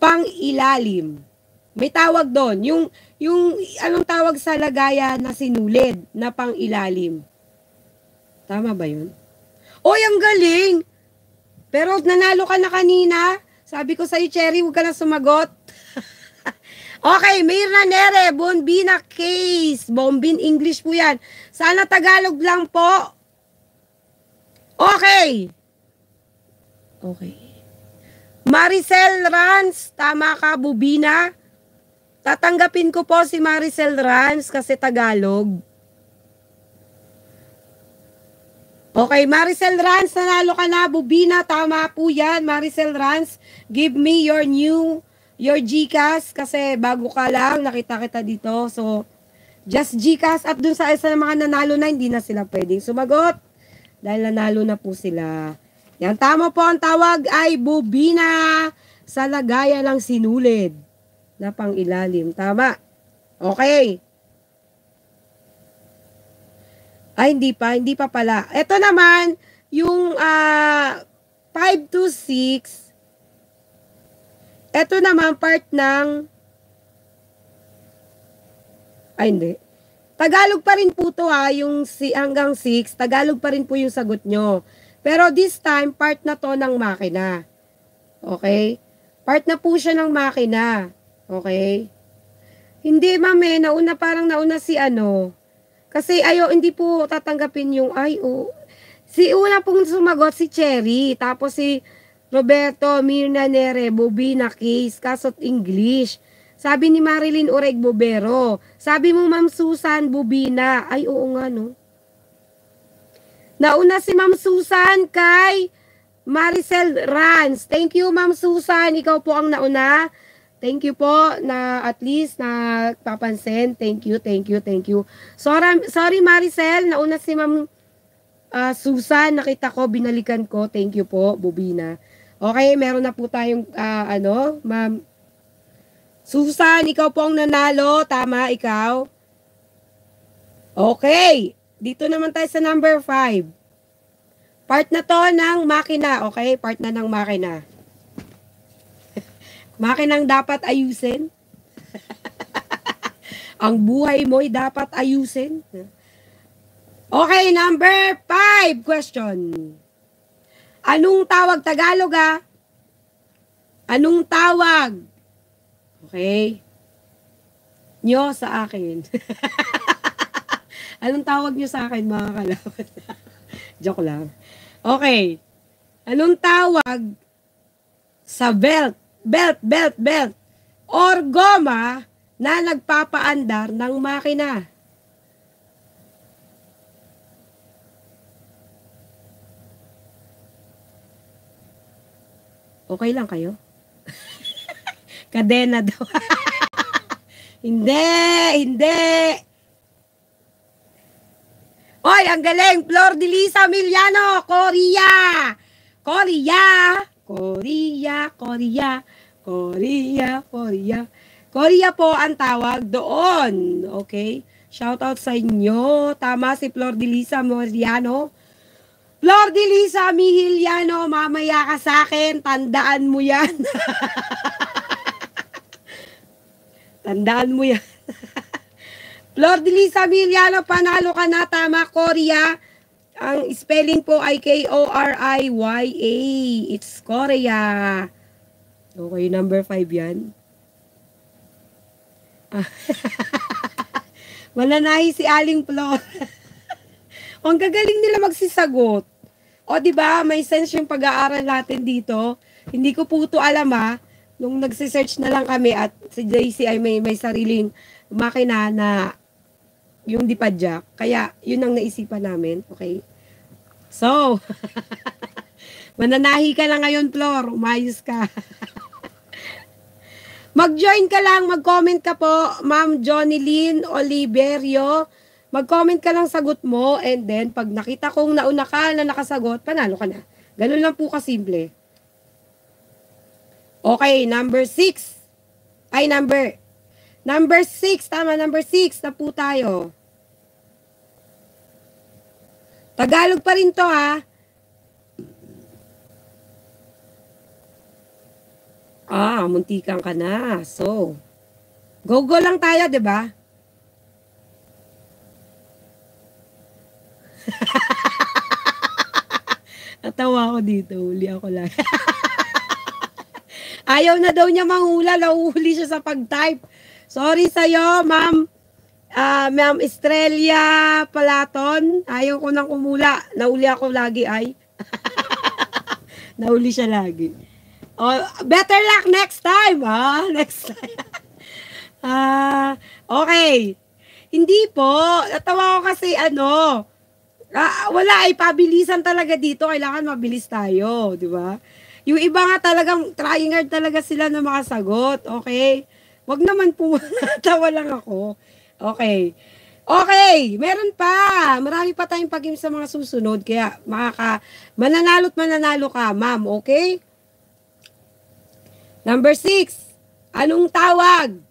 pang-ilalim. May tawag doon. Yung, yung, anong tawag sa lagaya na sinulid na pang-ilalim? Tama ba yun? Oy, ang galing! Pero nanalo ka na kanina. Sabi ko sa'yo, Cherry, huwag ka na sumagot. okay, Mirna Nere, Bombina Case. Bombin English po yan. Sana Tagalog lang po. Okay. Okay. Maricel Rans, tama ka, Bubina. Tatanggapin ko po si Maricel Rans kasi Tagalog. Okay, Maricel Rans, nanalo ka na, Bubina. Tama po yan, Maricel Rans. Give me your new, your GCash kasi bago ka lang, nakita kita dito. So, just GCash at dun sa isa ng mga nanalo na, hindi na sila pwedeng sumagot. Dahil nanalo na po sila. Yan, tama po ang tawag ay bubina sa lagaya lang sinulid na pang ilalim. Tama. Okay. Ay, hindi pa. Hindi pa pala. Ito naman, yung uh, 5 to 6. Ito naman, part ng ay, hindi. Tagalog pa rin po to ha, yung si, hanggang 6. Tagalog pa rin po yung sagot nyo. Pero this time, part na to ng makina. Okay? Part na po siya ng makina. Okay? Hindi, mame. Nauna parang nauna si ano. Kasi ayo hindi po tatanggapin yung ay, oh. Si una pong sumagot si Cherry. Tapos si Roberto Mirna Nere, Bobina Case, kasot English. Sabi ni Marilyn Oreg Bobero. Sabi mo, Ma'am Susan Bubina. Ay, oo nga, no? Nauna si Ma'am Susan kay Maricel Rans. Thank you, Ma'am Susan. Ikaw po ang nauna. Thank you po na at least na papansin. Thank you, thank you, thank you. Sorry, sorry Maricel. Nauna si Ma'am uh, Susan. Nakita ko, binalikan ko. Thank you po, Bubina. Okay, meron na po tayong uh, ano, Ma'am Susan, ikaw po ang nanalo. Tama, ikaw. Okay. Dito naman tayo sa number 5. Part na to ng makina. Okay? Part na ng makina. Makinang dapat ayusin. ang buhay mo'y dapat ayusin. Okay, number 5 question. Anong tawag Tagalog ah? Anong tawag Okay? Nyo sa akin. Anong tawag nyo sa akin, mga kalaban? Joke lang. Okay. Anong tawag sa belt? Belt, belt, belt. Or goma na nagpapaandar ng makina. Okay lang kayo? Kadena daw. hindi, hindi. Oy, ang galing. Flor de Lisa Miliano, Korea. Korea. Korea, Korea. Korea, Korea. Korea po ang tawag doon. Okay? Shout out sa inyo. Tama si Flor de Lisa Moriano. Flor de Lisa Mihiliano, mamaya ka sa akin. Tandaan mo yan. Tandaan mo yan. Flor de Lisa Villano, panalo ka na. Tama, Korea. Ang spelling po ay K-O-R-I-Y-A. It's Korea. Okay, number 5 yan. Mananahi si Aling Flor. Ang gagaling nila magsisagot. O, di ba may sense yung pag-aaral natin dito. Hindi ko po ito alam ha nung nagse-search na lang kami at si JC ay may, may sariling makina na yung dipadyak. Kaya, yun ang naisipan namin. Okay? So, mananahi ka na ngayon, Flor. Umayos ka. Mag-join ka lang, mag-comment ka po, Ma'am Johnny Lynn Oliverio. Mag-comment ka lang sagot mo and then pag nakita kong nauna ka na nakasagot, panalo ka na. Ganun lang po kasimple. Okay, number 6. Ay, number. Number 6. Tama, number 6 na po tayo. Tagalog pa rin to ha. Ah, muntikan ka na. So, go-go lang tayo, 'di ba? Natawa ako dito, huli ako lang. Ayaw na daw niya manghula, nahuhuli siya sa pag-type. Sorry sa'yo, ma'am. Uh, ma'am Estrella Palaton. Ayaw ko nang kumula. Nauli ako lagi ay. Nauli siya lagi. Oh, better luck next time, ha? Next time. Ah, uh, okay. Hindi po. Natawa ko kasi ano, uh, wala ay pabilisan talaga dito. Kailangan mabilis tayo, di ba? Yung iba nga talagang trying hard talaga sila na makasagot. Okay? Wag naman po, tawa lang ako. Okay. Okay, meron pa. Marami pa tayong pag sa mga susunod. Kaya makaka, mananalo't mananalo ka, ma'am. Okay? Number six. Anong tawag?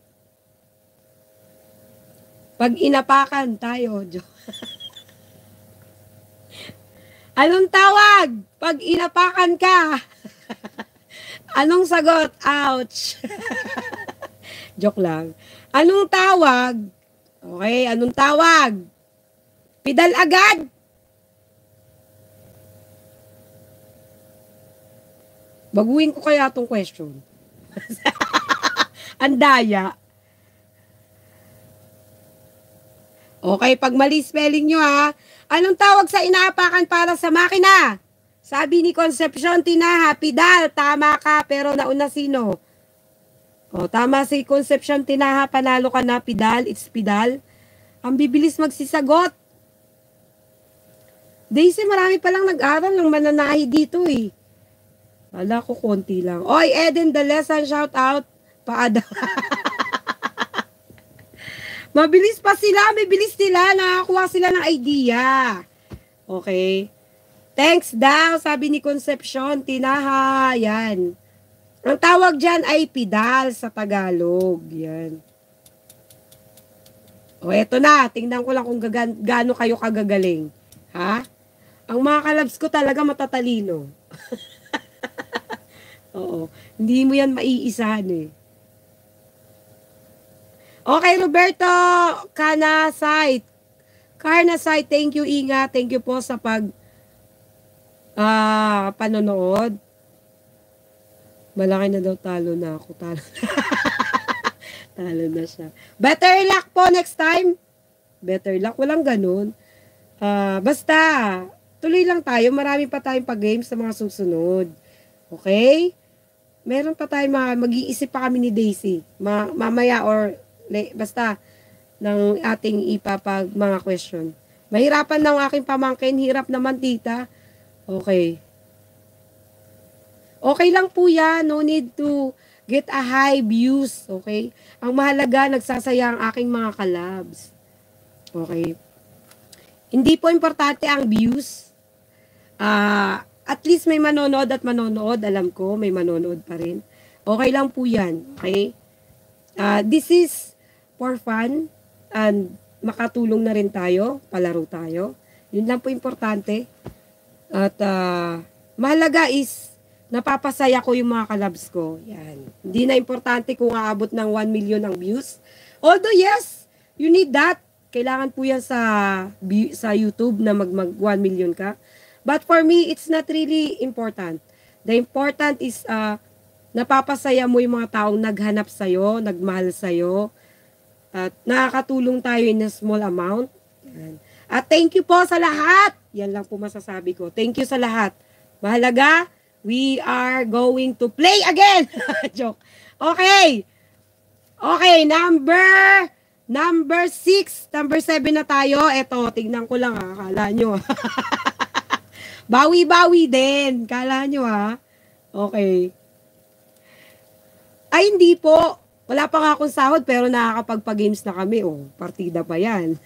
Pag inapakan tayo. Anong tawag? Pag inapakan ka. Anong sagot? Ouch. Joke lang. Anong tawag? Okay, anong tawag? Pidal agad. Baguhin ko kaya itong question. Andaya. Okay, pag mali spelling nyo ha, anong tawag sa inaapakan para sa makina? Sabi ni Concepcion Tinaha, Pidal, tama ka, pero nauna sino? O, tama si Concepcion Tinaha, panalo ka na, Pidal, it's Pidal. Ang bibilis magsisagot. Daisy, marami palang nag-aral ng mananahi dito eh. Wala ko konti lang. Oy, Eden the lesson, shout out. Paada. Mabilis pa sila, may bilis sila, nakakuha sila ng idea. Okay. Thanks daw, sabi ni Concepcion, tinaha, yan. Ang tawag dyan ay pidal sa Tagalog, yan. O, eto na, tingnan ko lang kung gaano kayo kagagaling. Ha? Ang mga kalabs ko talaga matatalino. Oo, hindi mo yan maiisahan eh. Okay, Roberto, Kanasite. Karnasite, thank you, Inga. Thank you po sa pag ah, panonood. Malaki na daw talo na ako. Talo talo na siya. Better luck po next time. Better luck. Walang ganun. Ah, basta, tuloy lang tayo. Marami pa tayong pag-games sa mga susunod. Okay? Meron pa tayong mga, mag-iisip pa kami ni Daisy. Ma mamaya or, basta, ng ating ipapag mga question. Mahirapan ng aking pamangkin. Hirap naman, tita. Okay. Okay lang po yan. No need to get a high views. Okay? Ang mahalaga, nagsasaya ang aking mga kalabs. Okay? Hindi po importante ang views. Uh, at least may manonood at manonood. Alam ko, may manonood pa rin. Okay lang po yan. Okay? Uh, this is for fun and makatulong na rin tayo, palaro tayo. Yun lang po importante. At uh, mahalaga is napapasaya ko yung mga kalabs ko. Yan. Hindi na importante kung aabot ng 1 million ang views. Although yes, you need that. Kailangan po yan sa, sa YouTube na mag, mag 1 million ka. But for me, it's not really important. The important is uh, napapasaya mo yung mga taong naghanap sa'yo, nagmahal sa'yo, at nakakatulong tayo in a small amount. Yan. At thank you po sa lahat. Yan lang po masasabi ko. Thank you sa lahat. Mahalaga, we are going to play again. Joke. Okay. Okay, number number 6, number 7 na tayo. Ito, tignan ko lang ha. Kala nyo. Bawi-bawi din. Kala nyo ha. Okay. Ay, hindi po. Wala pa nga akong sahod pero nakakapagpa-games na kami. Oh, partida pa yan.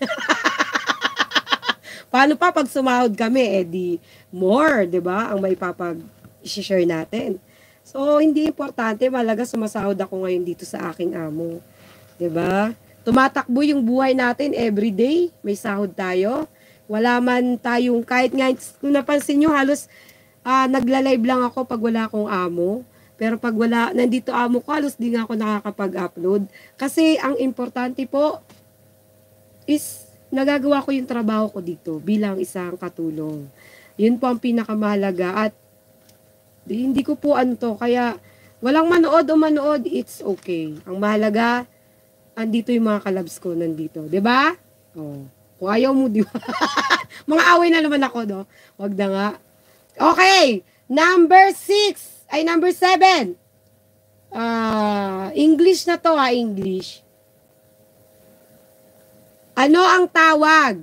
Paano pa pag sumahod kami, eh di more, di ba? Ang may papag share natin. So, hindi importante, malaga sumasahod ako ngayon dito sa aking amo. Ba? Tumatakbo yung buhay natin every day. May sahod tayo. Wala man tayong, kahit nga, kung napansin nyo, halos uh, nagla-live lang ako pag wala akong amo. Pero pag wala, nandito amo ko, halos di nga ako nakakapag-upload. Kasi ang importante po is nagagawa ko yung trabaho ko dito bilang isang katulong. Yun po ang pinakamahalaga at hindi ko po ano to, kaya walang manood o manood, it's okay. Ang mahalaga, andito yung mga kalabs ko nandito. ba? Diba? Oh. Kung ayaw mo, di ba? mga away na naman ako, no? Wag na nga. Okay. Number six. Ay, number seven. Uh, English na to, ha? English. Ano ang tawag?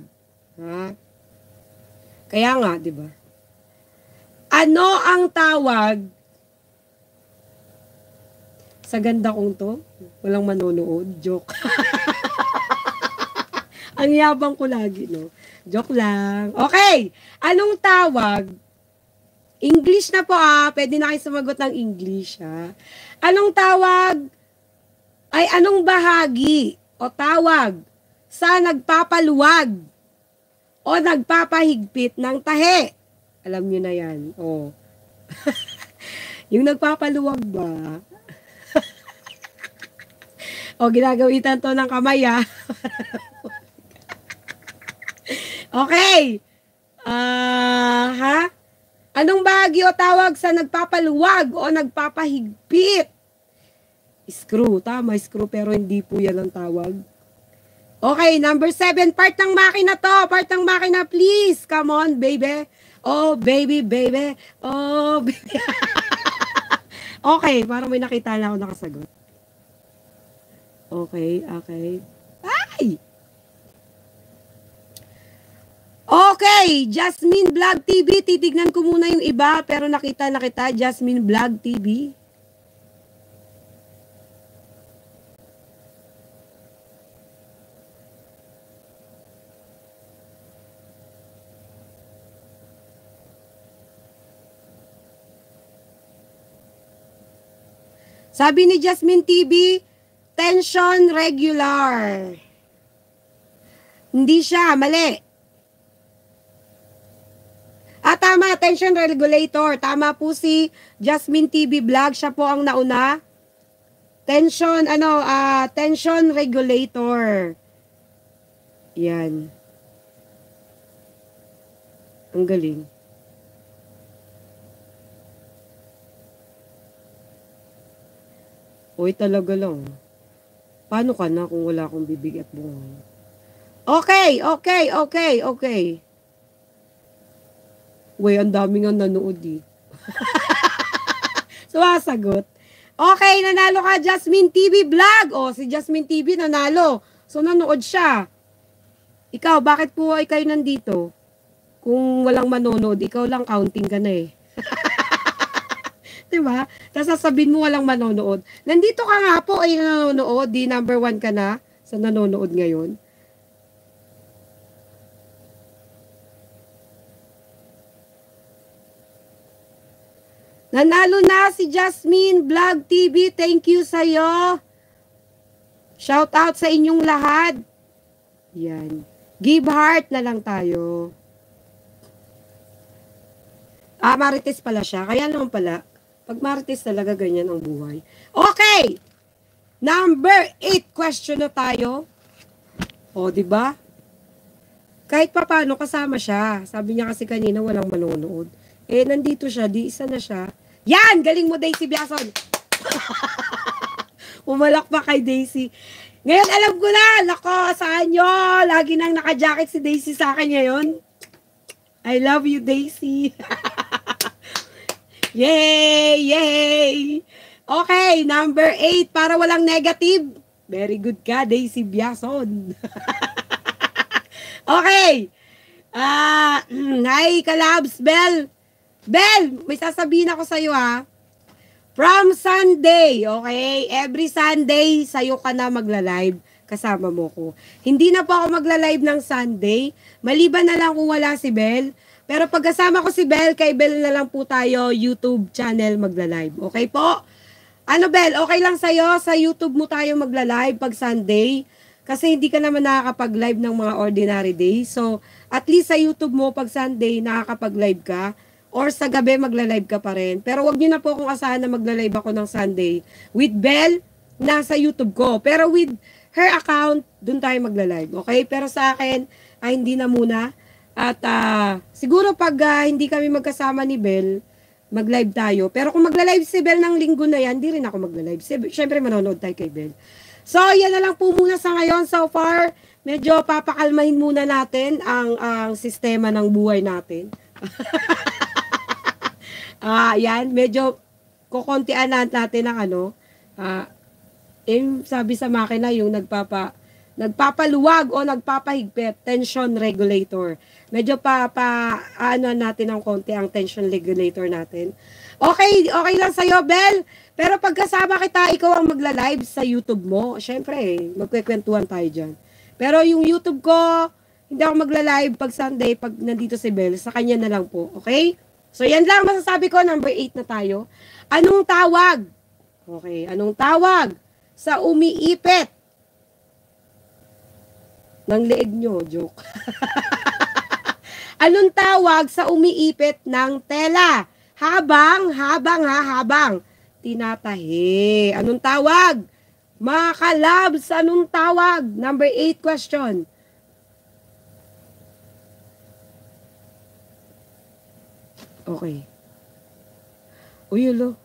Ha? Kaya nga, 'di ba? Ano ang tawag sa ganda kong to? Walang manonood. Joke. Ang yabang ko lagi, no? Joke lang. Okay. Anong tawag? English na po ah. Pwede na kayo sumagot ng English ha. Anong tawag? Ay, anong bahagi o tawag sa nagpapaluwag o nagpapahigpit ng tahe? Alam niyo na yan. Oh. yung nagpapaluwag ba? o, ginagawitan to ng kamay ah. okay. Ah, uh, ha? Anong bahagi o tawag sa nagpapaluwag o nagpapahigpit? Screw. Tama, screw. Pero hindi po yan ang tawag. Okay, number seven. Part ng makina to. Part ng makina, please. Come on, baby. Oh, baby, baby. Oh, baby. okay, parang may nakita na ako nakasagot. Okay, okay. Ay! Okay, Jasmine Vlog TV. Titignan ko muna yung iba, pero nakita na kita, Jasmine Vlog TV. Sabi ni Jasmine TV, tension regular. Hindi siya, mali. Ah, tama, tension regulator. Tama po si Jasmine TV Vlog. Siya po ang nauna. Tension, ano, uh, tension regulator. Yan. Ang galing. Uy, talaga lang. Paano ka na kung wala akong bibig at bunga? Okay, okay, okay, okay. Uy, ang dami nga nanood eh. Sumasagot. Okay, nanalo ka Jasmine TV Vlog. O, si Jasmine TV nanalo. So, nanood siya. Ikaw, bakit po ay kayo nandito? Kung walang manonood, ikaw lang counting ka na eh. diba? Tapos sasabihin mo walang manonood. Nandito ka nga po ay nanonood, di number one ka na sa nanonood ngayon. Nanalo na si Jasmine Vlog TV. Thank you sa iyo. Shout out sa inyong lahat. Yan. Give heart na lang tayo. Ah, marites pala siya. Kaya naman pala, pag marites talaga ganyan ang buhay. Okay! Number 8 question na tayo. O, di ba? Kahit pa paano kasama siya. Sabi niya kasi kanina walang manonood. Eh, nandito siya, di isa na siya. Yan! Galing mo, Daisy Biason. Umalak pa kay Daisy. Ngayon, alam ko na. Lako, saan nyo? Lagi nang naka-jacket si Daisy sa akin ngayon. I love you, Daisy. yay! Yay! Okay, number 8. Para walang negative. Very good ka, Daisy Biason. okay. Ah, uh, hi, Kalabs Bell. Bel, may sasabihin ako sa iyo ha. From Sunday, okay? Every Sunday, sa'yo ka na magla-live. Kasama mo ko. Hindi na po ako magla-live ng Sunday. Maliban na lang kung wala si Bel. Pero pagkasama ko si Bel, kay Bel na lang po tayo YouTube channel magla-live. Okay po? Ano Bel, okay lang sa'yo? Sa YouTube mo tayo magla-live pag Sunday. Kasi hindi ka naman nakakapag-live ng mga ordinary days. So, at least sa YouTube mo pag Sunday, nakakapag-live ka or sa gabi magla-live ka pa rin. Pero wag niyo na po kung asahan na magla-live ako ng Sunday. With Bell, nasa YouTube ko. Pero with her account, dun tayo magla-live. Okay? Pero sa akin, ay hindi na muna. At uh, siguro pag uh, hindi kami magkasama ni Bell, mag-live tayo. Pero kung magla-live si Bell ng linggo na yan, hindi rin ako magla-live. Siyempre manonood tayo kay Bell. So, yan na lang po muna sa ngayon. So far, medyo papakalmahin muna natin ang, ang sistema ng buhay natin. Ah, yan, medyo kukontian natin ang ano. Ah, eh, sabi sa makina yung nagpapa nagpapaluwag o nagpapahigpit, tension regulator. Medyo pa, pa ano natin ng konti ang tension regulator natin. Okay, okay lang sa'yo, Bel. Pero pagkasama kita, ikaw ang magla-live sa YouTube mo. Siyempre, eh, magkwekwentuhan tayo dyan. Pero yung YouTube ko, hindi ako magla-live pag Sunday, pag nandito si Bell. Sa kanya na lang po. Okay? So, yan lang masasabi ko. Number 8 na tayo. Anong tawag? Okay. Anong tawag? Sa umiipit. Ng leeg nyo. Joke. Anong tawag sa umiipit ng tela? Habang, habang ha, habang. Tinatahi. Anong tawag? Mga kalabs, anong tawag? Number 8 question. Okay. Uy, ulo.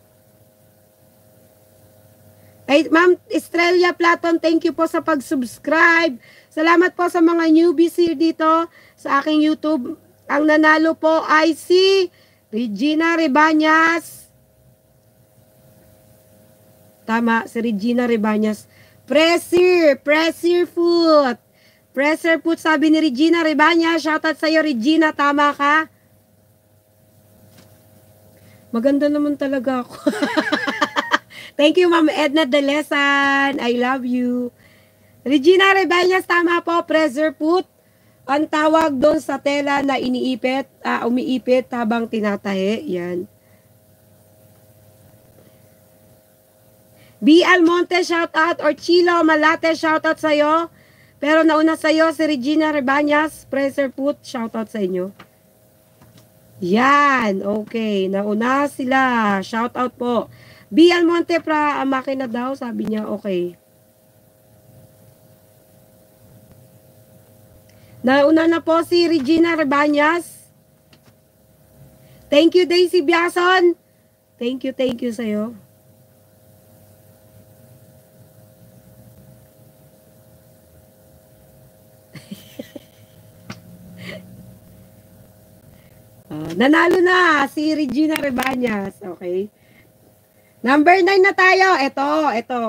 Ay, Ma'am Estrella Platon, thank you po sa pag-subscribe. Salamat po sa mga newbies here dito sa aking YouTube. Ang nanalo po ay si Regina Rebanyas. Tama, si Regina Rebanyas. Pressure, pressure foot. Pressure foot, sabi ni Regina Rebanyas. Shoutout sa'yo, Regina. Tama ka? Maganda naman talaga ako. Thank you, Ma'am Edna Delesan. I love you. Regina Rebanyas, tama po. Pressure foot. Ang tawag doon sa tela na iniipit, uh, umiipit habang tinatahi. Yan. B. Almonte, shout out. Or Chilo Malate, shout out sa'yo. Pero nauna sa'yo si Regina Rebanyas, Pressure Put, shout out sa inyo. Yan, okay. Nauna sila. Shout out po. B. Almonte, pra, uh, makina daw, sabi niya, okay. Nauna na po si Regina Rebanyas. Thank you, Daisy Biason. Thank you, thank you sa'yo. Uh, nanalo na si Regina Rebanyas. Okay. Number 9 na tayo. Ito, ito.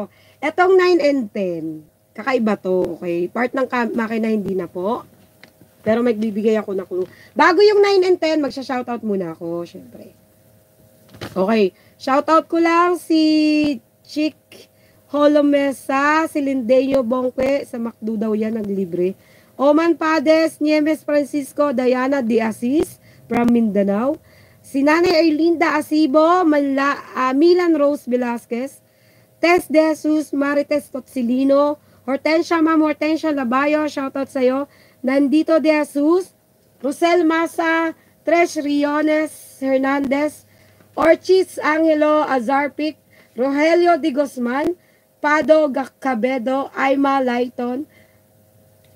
Etong 9 and 10. Kakaiba to. Okay. Part ng makina hindi na po. Pero magbibigay ako na clue. Bago yung 9 and 10, magsha-shoutout muna ako. Syempre. Okay. Shoutout ko lang si Chick Holomesa, si Lindeño Bongke, sa McDo daw yan, naglibre. Oman Pades, Niemes Francisco, Diana de Asis, from Mindanao. Si Nanay Erlinda Asibo, Manla, uh, Milan Rose Velasquez, Tess De Jesus, Marites Totsilino, Hortensia Ma'am Hortensia Labayo, shoutout sa'yo. Nandito De Jesus, Rosel Masa, Tresh Riones Hernandez, Orchis Angelo Azarpic, Rogelio Di Guzman, Pado Cabedo, Aima Lighton,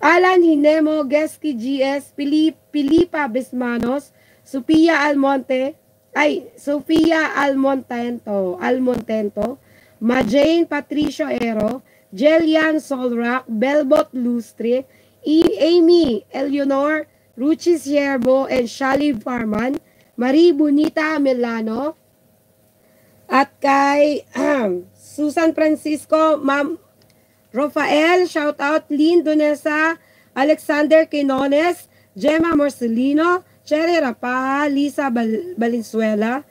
Alan Hinemo, Geski GS, Pilip, Pilipa Bismanos, Sophia Almonte, ay, Sophia Almontento, Almontento, Majane Patricio Ero, Jelian Solrak, Belbot Lustre, e. Amy Eleanor, Ruchi Sierbo, and Shalib Farman, Marie Bonita Milano, at kay Susan Francisco, Ma'am Rafael, shout out, Lynn Donesa, Alexander Quinones, Gemma Marcelino, Cherry Rapaha, Lisa Bal- Valenzuela,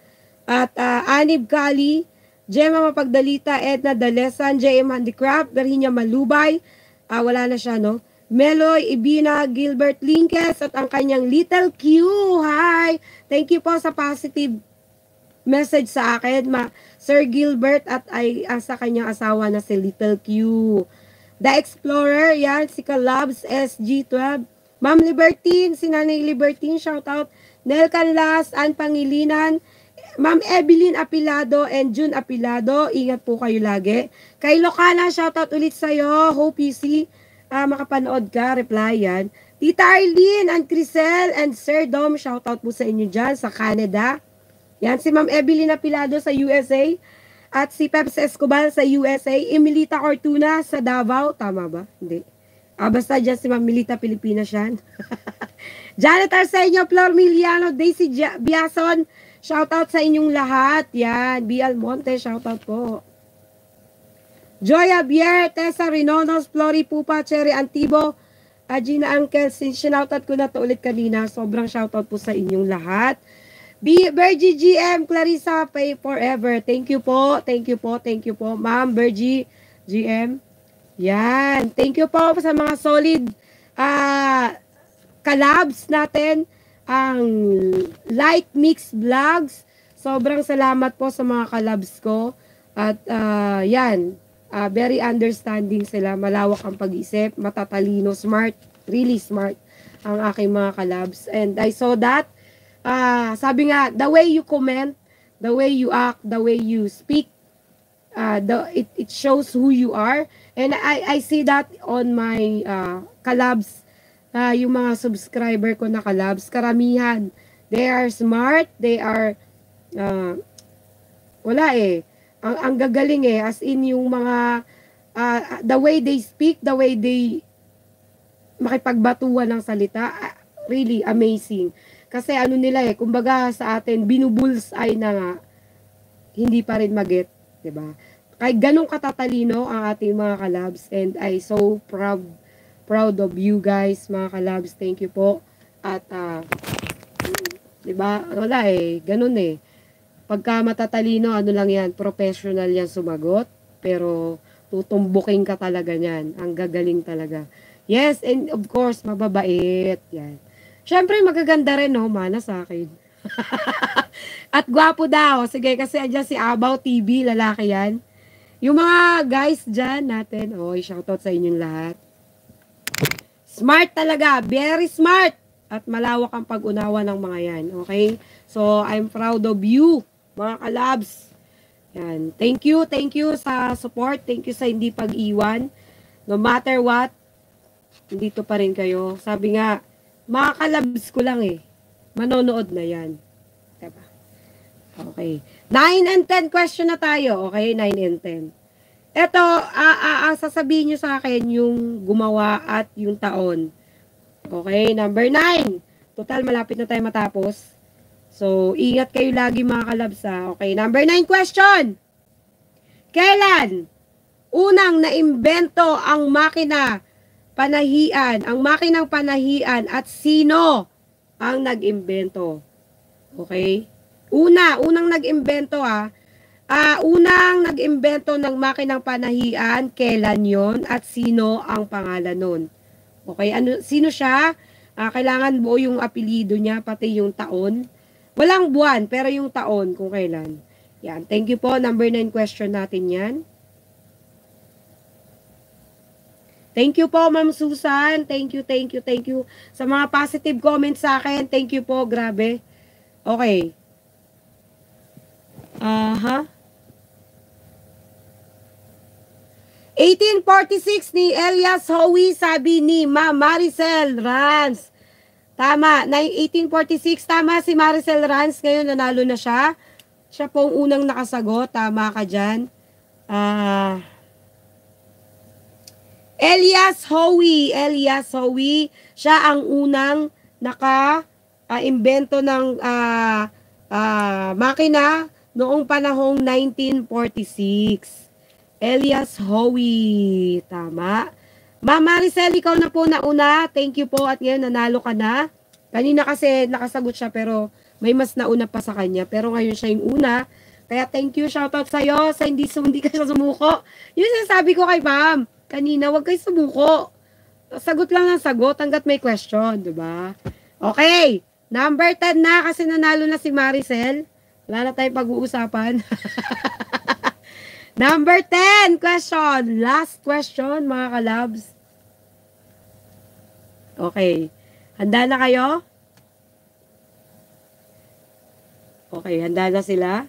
at uh, Anib Kali, Gemma Mapagdalita, Edna Dalesan, J.M. Handicraft, Garhinya Malubay, uh, wala na siya, no? Meloy, Ibina, Gilbert Linkes, at ang kanyang Little Q. Hi! Thank you po sa positive message sa akin, ma Sir Gilbert, at ay uh, sa kanyang asawa na si Little Q. The Explorer, yan, si Kalabs SG12, Ma'am Libertine, si Nanay Libertine, shout out. Nel Canlas, Ann Pangilinan, Ma'am Evelyn Apilado and June Apilado, ingat po kayo lagi. Kay Lokana, shout out ulit sa'yo. Hope you see, uh, makapanood ka, reply yan. Tita Arlene and Crisel and Sir Dom, shout out po sa inyo dyan sa Canada. Yan, si Ma'am Evelyn Apilado sa USA. At si Peps Escobar sa USA. Emilita Cortuna sa Davao. Tama ba? Hindi. Ah, basta dyan si Ma'am Milita Pilipinas yan. Janet Arsenio, Flor Miliano, Daisy Biason, shout out sa inyong lahat. Yan, B. Almonte, shout out po. Joya Bier, Tessa Rinonos, Flori Pupa, Cherry Antibo, Agina Uncle, sinoutout ko na to ulit kanina. Sobrang shoutout po sa inyong lahat. B. Bergie GM, Clarissa, Pay Forever. Thank you po, thank you po, thank you po. Ma'am Bergie GM. Yan. Thank you po sa mga solid uh, collabs natin. Ang Light Mix Vlogs. Sobrang salamat po sa mga collabs ko. At uh, yan, uh, very understanding sila. Malawak ang pag-isip, matatalino, smart, really smart ang aking mga collabs. And I saw that. Uh, sabi nga, the way you comment, the way you act, the way you speak, uh, the, it, it shows who you are. And I, I see that on my uh, collabs, uh, yung mga subscriber ko na collabs, karamihan, they are smart, they are, uh, wala eh, ang, ang gagaling eh, as in yung mga, uh, the way they speak, the way they makipagbatuan ng salita, uh, really amazing. Kasi ano nila eh, kumbaga sa atin, binubuls ay na nga, hindi pa rin maget, 'di ba? Kay ganong katatalino ang ating mga kalabs and I so proud proud of you guys, mga kalabs. Thank you po. At uh, 'di ba? Wala eh, ganun eh. Pagka matatalino, ano lang 'yan, professional 'yan sumagot, pero tutumbukin ka talaga niyan. Ang gagaling talaga. Yes, and of course, mababait. Yan. Siyempre, magaganda rin, no, mana sa akin. At gwapo daw. Sige, kasi andyan si Abaw TV, lalaki yan. Yung mga guys dyan natin, oh, shoutout sa inyong lahat. Smart talaga, very smart. At malawak ang pag-unawa ng mga yan, okay? So, I'm proud of you, mga kalabs. Yan. Thank you, thank you sa support. Thank you sa hindi pag-iwan. No matter what, dito pa rin kayo. Sabi nga, makakalabs ko lang eh. Manonood na yan. Diba? Okay. 9 and 10 question na tayo. Okay, 9 and 10. Ito, uh, uh, uh, sasabihin nyo sa akin yung gumawa at yung taon. Okay, number 9. Total, malapit na tayo matapos. So, ingat kayo lagi mga kalabs ha. Okay, number 9 question. Kailan unang naimbento ang makina panahian, ang makinang panahian at sino ang nag-imbento. Okay? Una, unang nag-imbento ah, uh, unang nag-imbento ng makinang panahian, kailan yon at sino ang pangalan nun. Okay, ano, sino siya? Uh, kailangan buo yung apelido niya, pati yung taon. Walang buwan, pero yung taon kung kailan. Yan, thank you po. Number 9 question natin yan. Thank you po, Ma'am Susan. Thank you, thank you, thank you. Sa mga positive comments sa akin, thank you po. Grabe. Okay. Aha. Uh -huh. 1846 ni Elias Howie, sabi ni Ma Maricel Rans. Tama, 1846, tama si Maricel Rans, ngayon nanalo na siya. Siya po ang unang nakasagot, tama ka dyan. Ah... Uh, Elias Howie, Elias Howie, siya ang unang naka-imbento uh, ng uh, uh, makina noong panahong 1946. Elias Howie, tama. Ma'am Maricel, ikaw na po nauna. Thank you po at ngayon nanalo ka na. Kanina kasi nakasagot siya pero may mas nauna pa sa kanya. Pero ngayon siya yung una. Kaya thank you, shoutout sa'yo sa hindi, hindi ka siya sumuko. Yun sabi ko kay ma'am kanina, wag kayo sumuko. Sagot lang ng sagot hanggat may question, di ba? Okay, number 10 na kasi nanalo na si Maricel. Wala na tayong pag-uusapan. number 10 question. Last question, mga kalabs. Okay. Handa na kayo? Okay, handa na sila?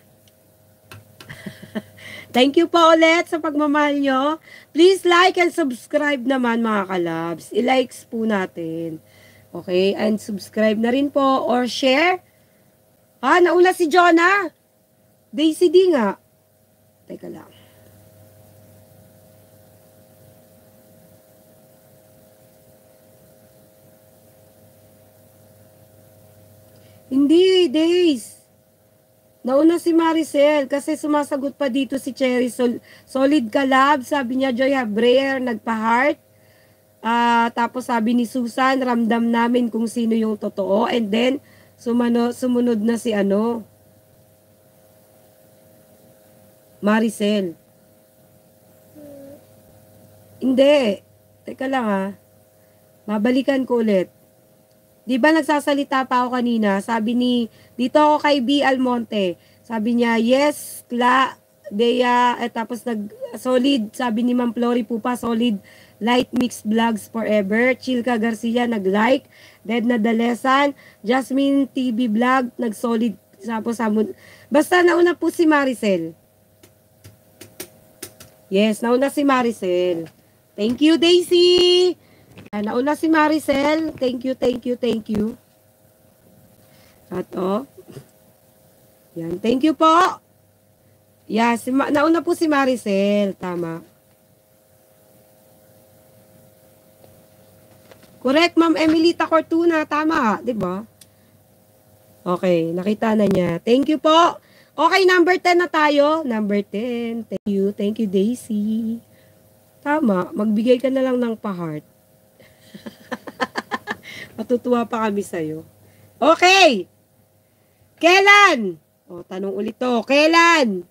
Thank you po ulit sa pagmamahal nyo. Please like and subscribe naman mga kalabs. I-likes po natin. Okay? And subscribe na rin po or share. Ah, nauna si Jonah. Daisy D nga. Teka lang. Hindi, Days. Nauna si Maricel kasi sumasagot pa dito si Cherry Sol Solid Kalab. Sabi niya Joy Habrer nagpa-heart. Uh, tapos sabi ni Susan, ramdam namin kung sino yung totoo. And then, sumano, sumunod na si ano, Maricel. Hindi. Teka lang ha. Babalikan ko ulit. Di ba nagsasalita pa ako kanina? Sabi ni, dito ako kay B. Almonte. Sabi niya, yes, Kla, Dea, eh, tapos nag, solid, sabi ni Ma'am Flory Pupa, solid, light mix vlogs forever. Chilka Garcia, nag-like. Dead na Dalesan. Jasmine TV vlog, nag-solid. Tapos, samon. Basta nauna po si Maricel. Yes, nauna si Maricel. Thank you, Daisy! Ayan, nauna si Maricel. Thank you, thank you, thank you. At oh. Yan, thank you po. Yeah, si Ma- nauna po si Maricel. Tama. Correct, Ma'am Emilita Cortuna. Tama, di ba? Okay, nakita na niya. Thank you po. Okay, number 10 na tayo. Number 10. Thank you. Thank you, Daisy. Tama, magbigay ka na lang ng pa-heart. Matutuwa pa kami sa'yo. Okay! Kailan? O, tanong ulit to. Kailan?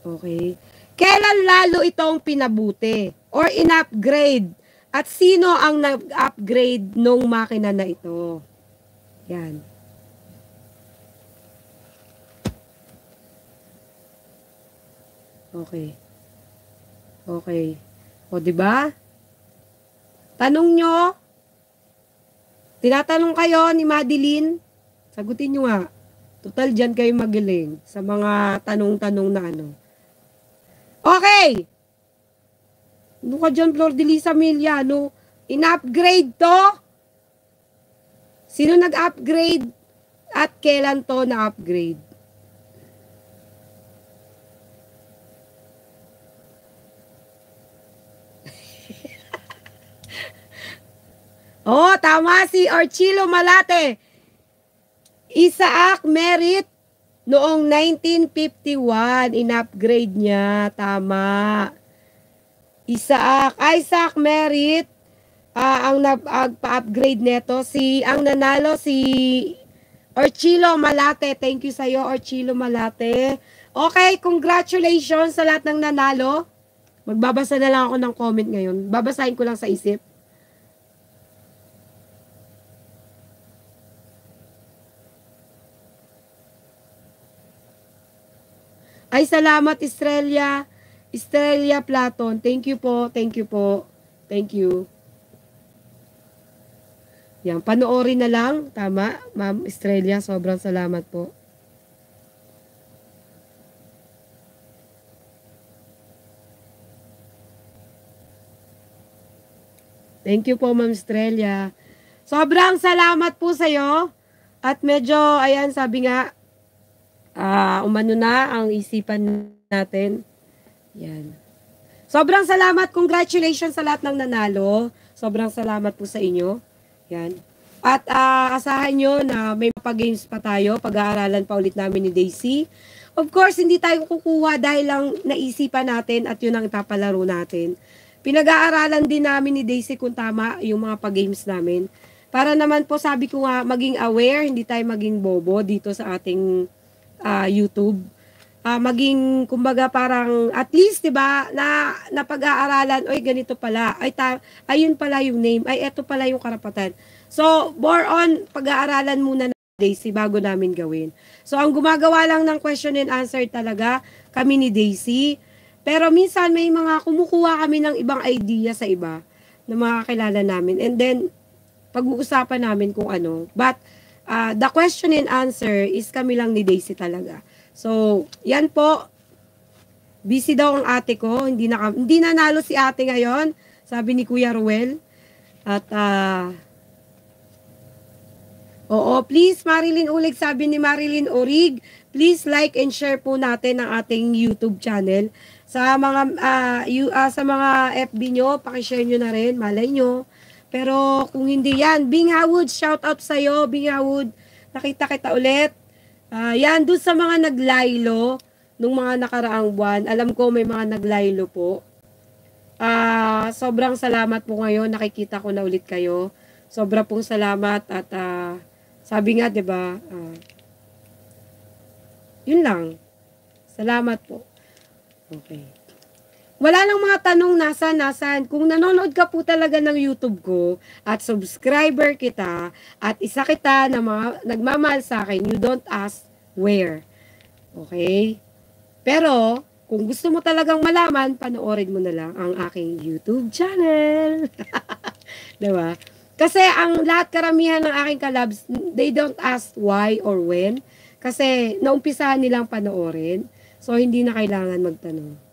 Okay. Kailan lalo itong pinabuti or in-upgrade? At sino ang nag-upgrade nung makina na ito? Yan. Okay. Okay. O, di ba? Tanong nyo. Tinatanong kayo ni Madeline. Sagutin nyo nga. Total, dyan kayo magaling sa mga tanong-tanong na ano. Okay! Ano ka dyan, Flor de Lisa Miliano? In-upgrade to? Sino nag-upgrade? At kailan to na-upgrade? Oh, tama si Archilo Malate. Isaac Merit noong 1951 in-upgrade niya. Tama. Isaac, Isaac Merit uh, ang nag-upgrade neto si ang nanalo si Orchilo Malate. Thank you sa iyo Orchilo Malate. Okay, congratulations sa lahat ng nanalo. Magbabasa na lang ako ng comment ngayon. Babasahin ko lang sa isip. Ay, salamat, Estrella. Estrella Platon. Thank you po. Thank you po. Thank you. Yan, panoorin na lang. Tama, Ma'am Estrella. Sobrang salamat po. Thank you po, Ma'am Estrella. Sobrang salamat po sa'yo. At medyo, ayan, sabi nga, uh, umano na ang isipan natin. Yan. Sobrang salamat, congratulations sa lahat ng nanalo. Sobrang salamat po sa inyo. Yan. At uh, asahan nyo na may mapag-games pa tayo. Pag-aaralan pa ulit namin ni Daisy. Of course, hindi tayo kukuha dahil lang naisipan natin at yun ang ipapalaro natin. Pinag-aaralan din namin ni Daisy kung tama yung mga pag-games namin. Para naman po sabi ko nga maging aware, hindi tayo maging bobo dito sa ating uh, YouTube. Uh, maging kumbaga parang at least 'di ba na napag-aaralan oy ganito pala. Ay ta, ayun pala yung name. Ay eto pala yung karapatan. So more on pag-aaralan muna na Daisy bago namin gawin. So ang gumagawa lang ng question and answer talaga kami ni Daisy. Pero minsan may mga kumukuha kami ng ibang idea sa iba na mga kilala namin. And then pag-uusapan namin kung ano. But uh, the question and answer is kami lang ni Daisy talaga. So, yan po. Busy daw ang ate ko. Hindi, na, hindi nanalo si ate ngayon. Sabi ni Kuya Ruel. At, uh, oo, please, Marilyn Ulig, sabi ni Marilyn Orig, please like and share po natin ang ating YouTube channel. Sa mga, uh, you, uh, sa mga FB nyo, pakishare nyo na rin, malay nyo pero kung hindi yan, Bing Howard, shout out sa iyo, Bing Howard. Nakita kita ulit. Uh, yan, doon sa mga naglaylo, nung mga nakaraang buwan, alam ko may mga naglaylo po. Uh, sobrang salamat po ngayon, nakikita ko na ulit kayo. Sobra pong salamat at uh, sabi nga, 'di ba? Uh, yun lang. Salamat po. Okay. Wala nang mga tanong nasan, nasan. Kung nanonood ka po talaga ng YouTube ko at subscriber kita at isa kita na mga nagmamahal sa akin, you don't ask where. Okay? Pero, kung gusto mo talagang malaman, panoorin mo na lang ang aking YouTube channel. diba? Kasi ang lahat karamihan ng aking kalabs, they don't ask why or when. Kasi naumpisahan nilang panoorin. So, hindi na kailangan magtanong.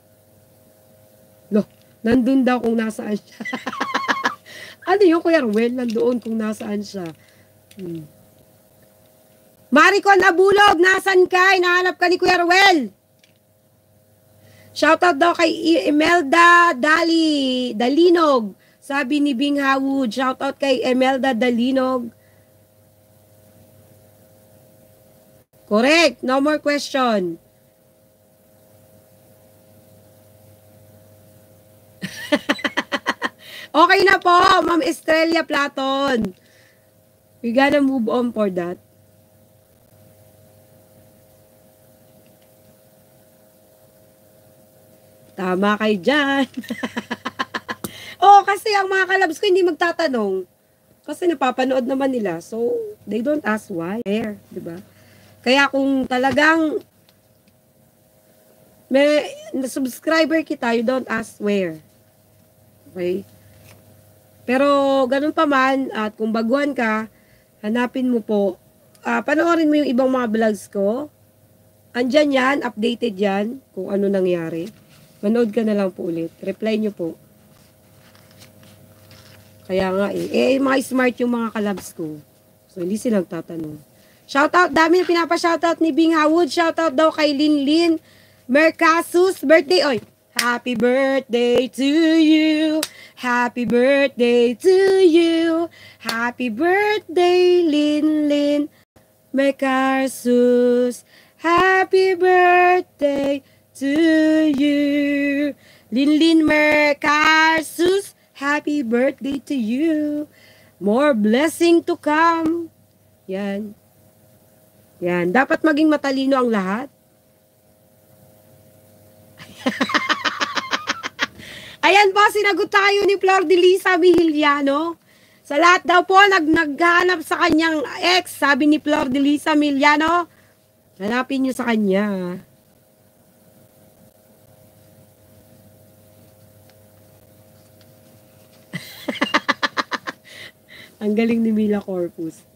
Nandun daw kung nasaan siya. ano yung Kuya Ruel? Nandoon kung nasaan siya. Hmm. Maricon Abulog, nasan ka? Hinahanap ka ni Kuya Ruel. Shoutout daw kay Imelda Dali, Dalinog. Sabi ni Bing Hawud, shoutout kay Imelda Dalinog. Correct, no more question. okay na po, Ma'am Estrella Platon. We gotta move on for that. Tama kay dyan. oh, kasi ang mga kalabs ko hindi magtatanong. Kasi napapanood naman nila. So, they don't ask why. There, ba? Kaya kung talagang may subscriber kita, you don't ask where. Okay? Pero ganun pa man, at kung baguhan ka, hanapin mo po, uh, panoorin mo yung ibang mga vlogs ko. Andyan yan, updated yan, kung ano nangyari. Manood ka na lang po ulit. Reply nyo po. Kaya nga eh. Eh, mga smart yung mga kalabs ko. So, hindi silang tatanong. Shoutout, dami na pinapa-shoutout ni Bing Howard. Shoutout daw kay Lin Lin Mercasus. Birthday, oy. Happy birthday to you. Happy birthday to you. Happy birthday, Lin Lin Mekarsus. Happy birthday to you. Lin Lin Mekarsus. Happy birthday to you. More blessing to come. Yan. Yan. Dapat maging matalino ang lahat. Ayan po, sinagot tayo ni Flor de Lisa Mihiliano. Sa lahat daw po, nag naghanap sa kanyang ex, sabi ni Flor de Lisa Miliano, hanapin niyo sa kanya. Ang galing ni Mila Corpus.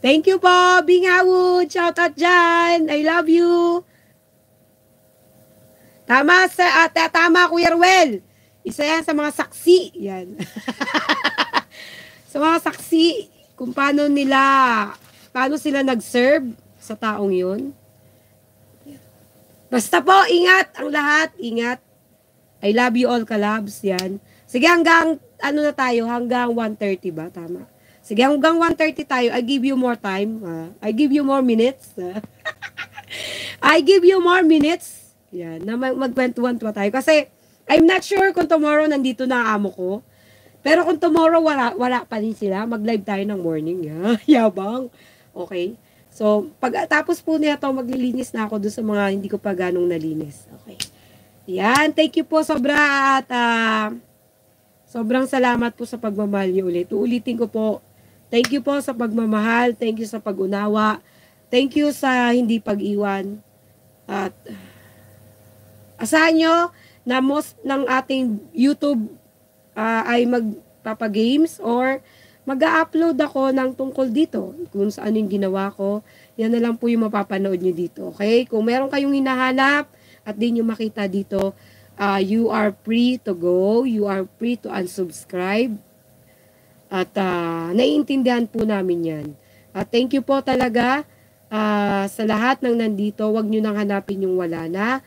Thank you po, Bingawud. Shout out dyan. I love you. Tama, sa, uh, tama Kuya Ruel. Isa yan sa mga saksi. Yan. sa mga saksi, kung paano nila, paano sila nag-serve sa taong yun. Basta po, ingat ang lahat. Ingat. I love you all, kalabs. Yan. Sige, hanggang, ano na tayo, hanggang 1.30 ba? Tama. Sige, hanggang 1.30 tayo. I give you more time. Uh, I give you more minutes. I give you more minutes yan, na magkwentuhan pa tayo. Kasi, I'm not sure kung tomorrow nandito na amo ko. Pero kung tomorrow wala, wala pa din sila, mag-live tayo ng morning. Yeah, yabang. Okay. So, pag tapos po niya to, maglilinis na ako doon sa mga hindi ko pa ganong nalinis. Okay. Yan, thank you po sobra at uh, sobrang salamat po sa pagmamahal niyo ulit. Uulitin ko po, thank you po sa pagmamahal, thank you sa pag-unawa, thank you sa hindi pag-iwan. At Asahan nyo na most ng ating YouTube uh, ay magpapagames or mag-upload ako ng tungkol dito kung saan yung ginawa ko. Yan na lang po yung mapapanood nyo dito. Okay? Kung meron kayong hinahanap at di nyo makita dito, uh, you are free to go. You are free to unsubscribe. At uh, naiintindihan po namin yan. At uh, thank you po talaga uh, sa lahat ng nandito. Huwag nyo nang hanapin yung wala na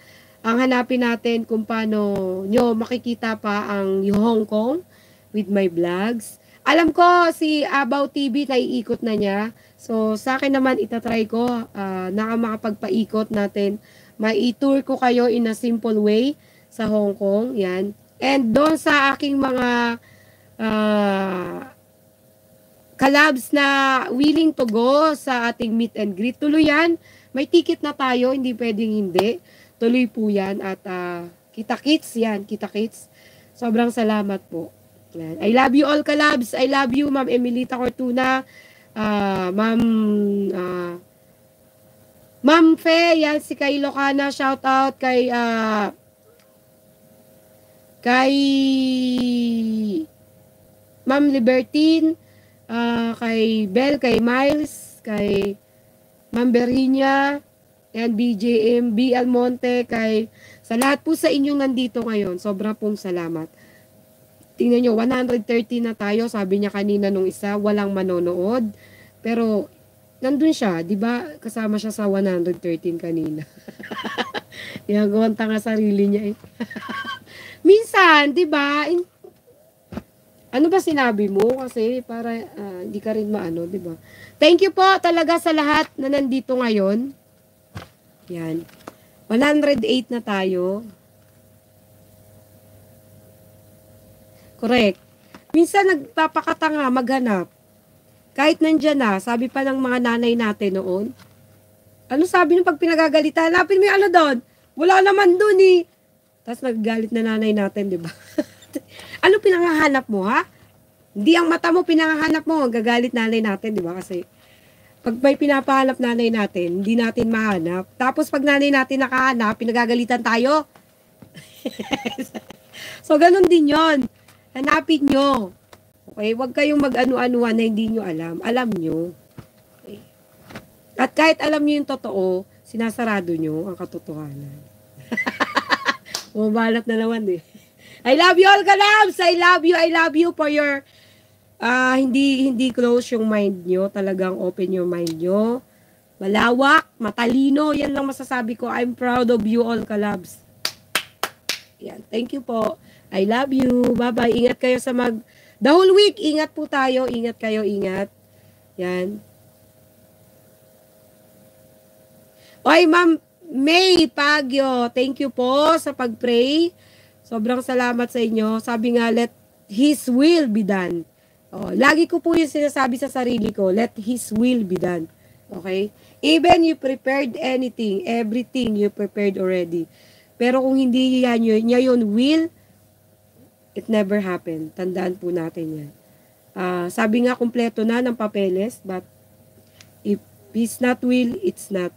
ang hanapin natin kung paano nyo makikita pa ang Hong Kong with my vlogs. Alam ko si About TV naiikot na niya. So sa akin naman itatry ko uh, na makapagpaikot natin. Mai-tour ko kayo in a simple way sa Hong Kong. Yan. And doon sa aking mga uh, collabs na willing to go sa ating meet and greet. Tuloy yan. May ticket na tayo, hindi pwedeng hindi tuloy po yan at uh, Kita Kits, yan, Kita Kits. Sobrang salamat po. Yan. I love you all, kalabs. I love you, Ma'am Emilita Cortuna. Uh, Ma'am uh, Ma'am Fe, yan si kay Locana, shout out kay uh, kay Ma'am Libertine, uh, kay Bell, kay Miles, kay Ma'am Berinya, and BJM, B. Almonte, kay sa lahat po sa inyong nandito ngayon, sobra pong salamat. Tingnan nyo, 130 na tayo, sabi niya kanina nung isa, walang manonood. Pero, nandun siya, di ba? Kasama siya sa 113 kanina. Ginagawang tanga sarili niya eh. Minsan, di ba? Ano ba sinabi mo? Kasi para uh, hindi ka rin maano, di ba? Thank you po talaga sa lahat na nandito ngayon. Yan. 108 na tayo. Correct. Minsan nagpapakatanga maghanap. Kahit nandyan na, sabi pa ng mga nanay natin noon, ano sabi nung pag pinagagalitan, hanapin mo yung ano doon. Wala naman doon eh. Tapos naggalit na nanay natin, di ba? ano pinangahanap mo, ha? Hindi ang mata mo pinangahanap mo, gagalit nanay natin, di ba? Kasi pag may pinapahanap nanay natin, hindi natin mahanap. Tapos pag nanay natin nakahanap, pinagagalitan tayo. so, ganun din yon Hanapin nyo. Okay? Huwag kayong mag-ano-anuan na hindi nyo alam. Alam nyo. Okay? At kahit alam nyo yung totoo, sinasarado nyo ang katotohanan. Bumabalap na naman eh. I love you all, kalabs! I love you, I love you for your uh, hindi hindi close yung mind nyo, talagang open yung mind nyo. Malawak, matalino, yan lang masasabi ko. I'm proud of you all, kalabs. Yan, thank you po. I love you. Bye-bye. Ingat kayo sa mag... The whole week, ingat po tayo. Ingat kayo, ingat. Yan. Oy, Ma'am May Pagyo, thank you po sa pag-pray. Sobrang salamat sa inyo. Sabi nga, let His will be done. Oh, lagi ko po yung sinasabi sa sarili ko, let His will be done. Okay? Even you prepared anything, everything you prepared already. Pero kung hindi yan yun, niya yun will, it never happened. Tandaan po natin yan. Uh, sabi nga, kompleto na ng papeles, but if He's not will, it's not.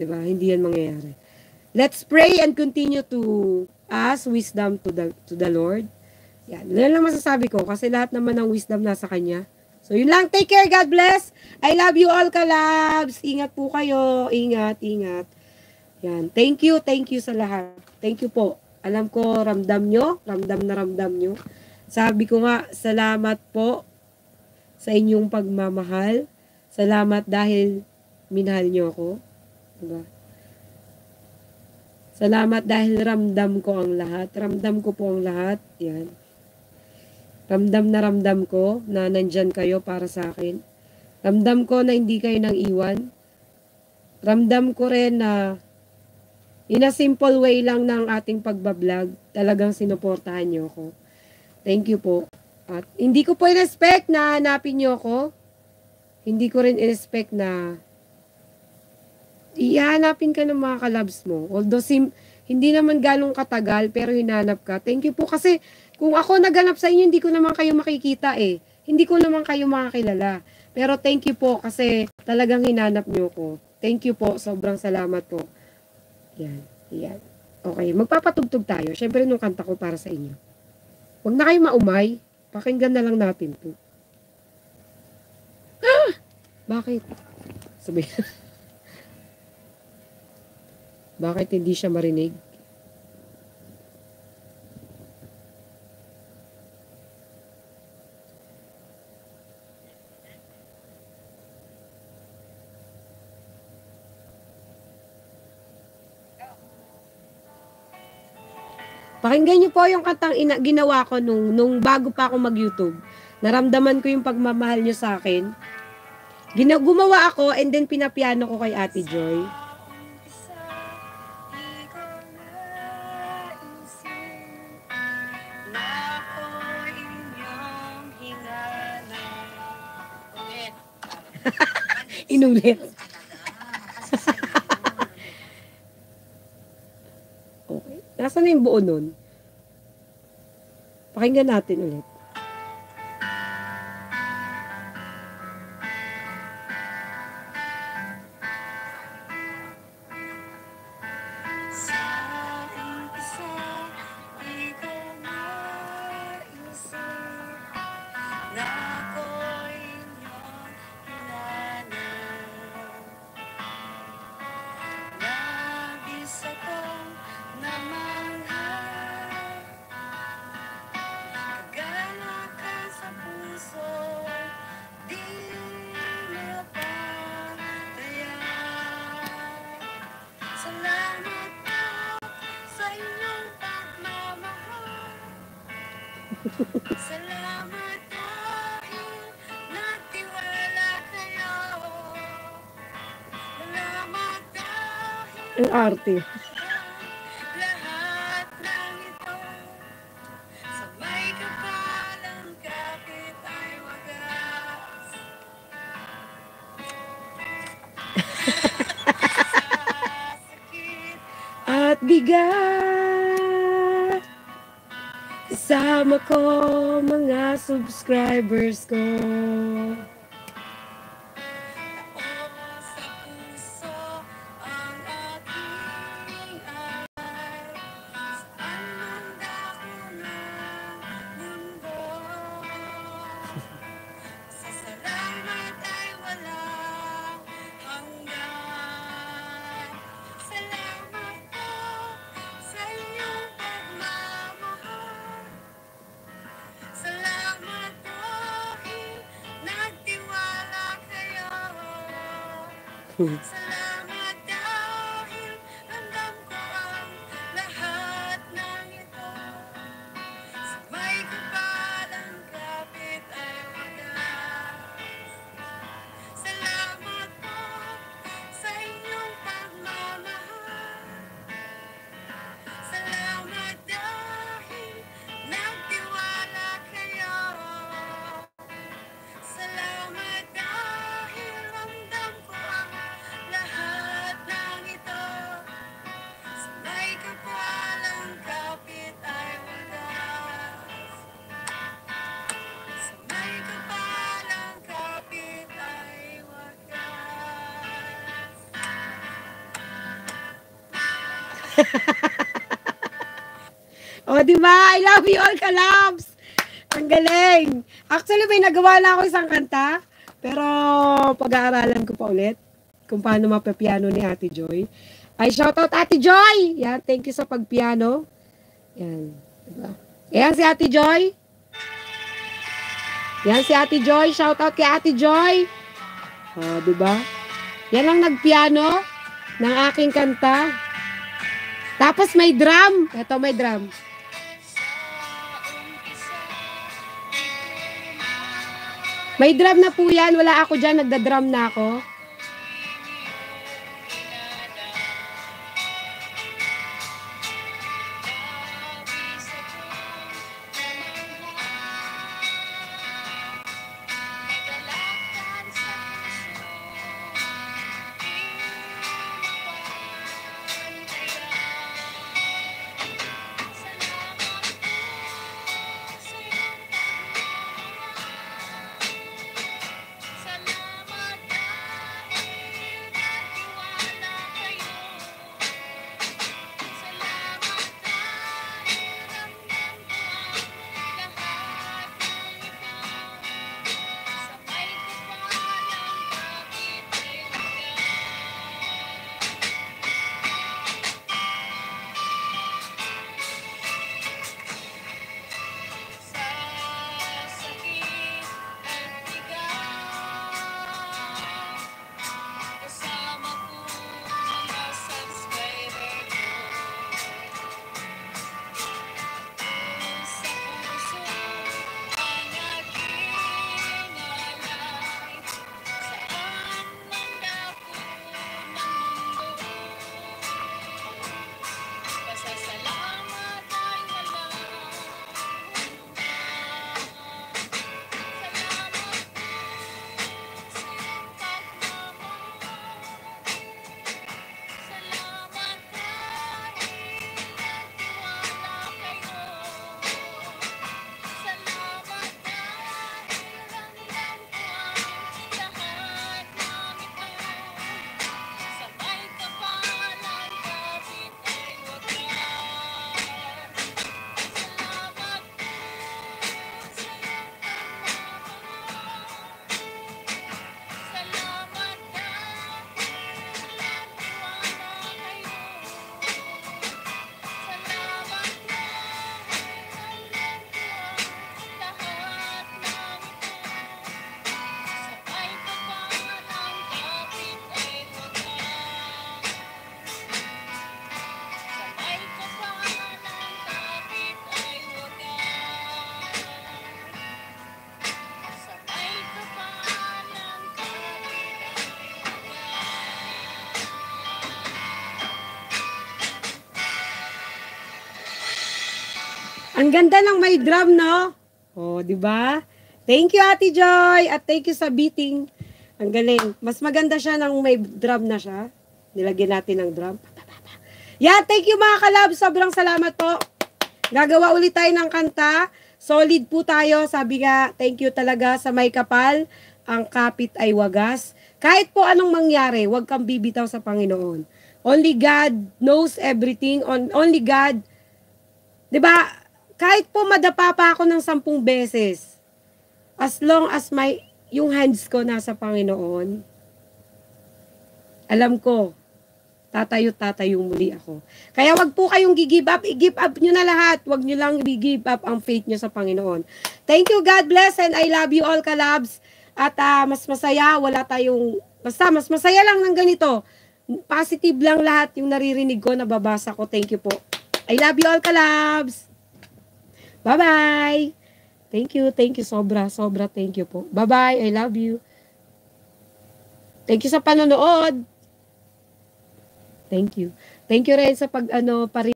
Diba? Hindi yan mangyayari. Let's pray and continue to ask wisdom to the, to the Lord. Yan. Yan lang masasabi ko kasi lahat naman ng wisdom nasa kanya. So, yun lang. Take care. God bless. I love you all, kalabs. Ingat po kayo. Ingat, ingat. Yan. Thank you, thank you sa lahat. Thank you po. Alam ko, ramdam nyo. Ramdam na ramdam nyo. Sabi ko nga, salamat po sa inyong pagmamahal. Salamat dahil minahal nyo ako. Diba? Salamat dahil ramdam ko ang lahat. Ramdam ko po ang lahat. Yan. Ramdam na ramdam ko na nandyan kayo para sa akin. Ramdam ko na hindi kayo nang iwan. Ramdam ko rin na in a simple way lang ng ating pagbablog, talagang sinuportahan nyo ako. Thank you po. At hindi ko po in-expect na hanapin nyo ako. Hindi ko rin in-expect na ihanapin ka ng mga kalabs mo. Although sim, hindi naman galong katagal, pero hinanap ka. Thank you po kasi kung ako naganap sa inyo, hindi ko naman kayo makikita eh. Hindi ko naman kayo makakilala. Pero thank you po kasi talagang hinanap niyo ko. Thank you po. Sobrang salamat po. Yan. Yan. Okay. Magpapatugtog tayo. Siyempre nung kanta ko para sa inyo. Huwag na kayo maumay. Pakinggan na lang natin to. Ah! Bakit? Sabi. Bakit hindi siya marinig? Pakinggan niyo po yung kantang ina, ginawa ko nung, nung bago pa ako mag-YouTube. Naramdaman ko yung pagmamahal niyo sa akin. Gina, gumawa ako and then pinapiano ko kay Ate Joy. Inulit.
Nasaan na yung buo nun? Pakinggan natin ulit.
Sakit
At bigat. Kasama ko mga subscribers ko. O, di ba? I love you all, kalabs! Ang galing! Actually, may nagawa na ako isang kanta, pero pag-aaralan ko pa ulit kung paano mapapiano ni Ate Joy. Ay, shoutout Ate Joy! Yan, thank you sa pagpiano. Yan, diba? Yan si Ate Joy. Yan si Ate Joy. Shoutout kay Ate Joy. O, diba? Yan ang nagpiano ng aking kanta. Tapos may drum. Ito may drum. May drum na po yan. Wala ako dyan. Nagda-drum na ako.
Ang ganda ng may drum, no? Oh, di ba? Thank you, Ate Joy. At thank you sa beating. Ang galing. Mas maganda siya nang may drum na siya. Nilagyan natin ng drum. Yeah, thank you mga kalab. Sobrang salamat po. Gagawa ulit tayo ng kanta. Solid po tayo. Sabi nga, thank you talaga sa may kapal. Ang kapit ay wagas. Kahit po anong mangyari, huwag kang bibitaw sa Panginoon. Only God knows everything. On, only God. 'Di ba? Kahit po madapa pa ako ng sampung beses, as long as my, yung hands ko nasa Panginoon, alam ko, tatayo tatayo muli ako. Kaya wag po kayong gi-give up, i-give up nyo na lahat. Wag nyo lang i-give up ang faith nyo sa Panginoon. Thank you, God bless, and I love you all, kalabs. At ah, mas masaya, wala tayong, basta mas masaya lang ng ganito. Positive lang lahat yung naririnig ko, nababasa ko. Thank you po. I love you all, kalabs. Bye-bye. Thank you, thank you, sobra, sobra, thank you po. Bye-bye, I love you. Thank you sa panonood. Thank you. Thank you rin sa pag ano, pari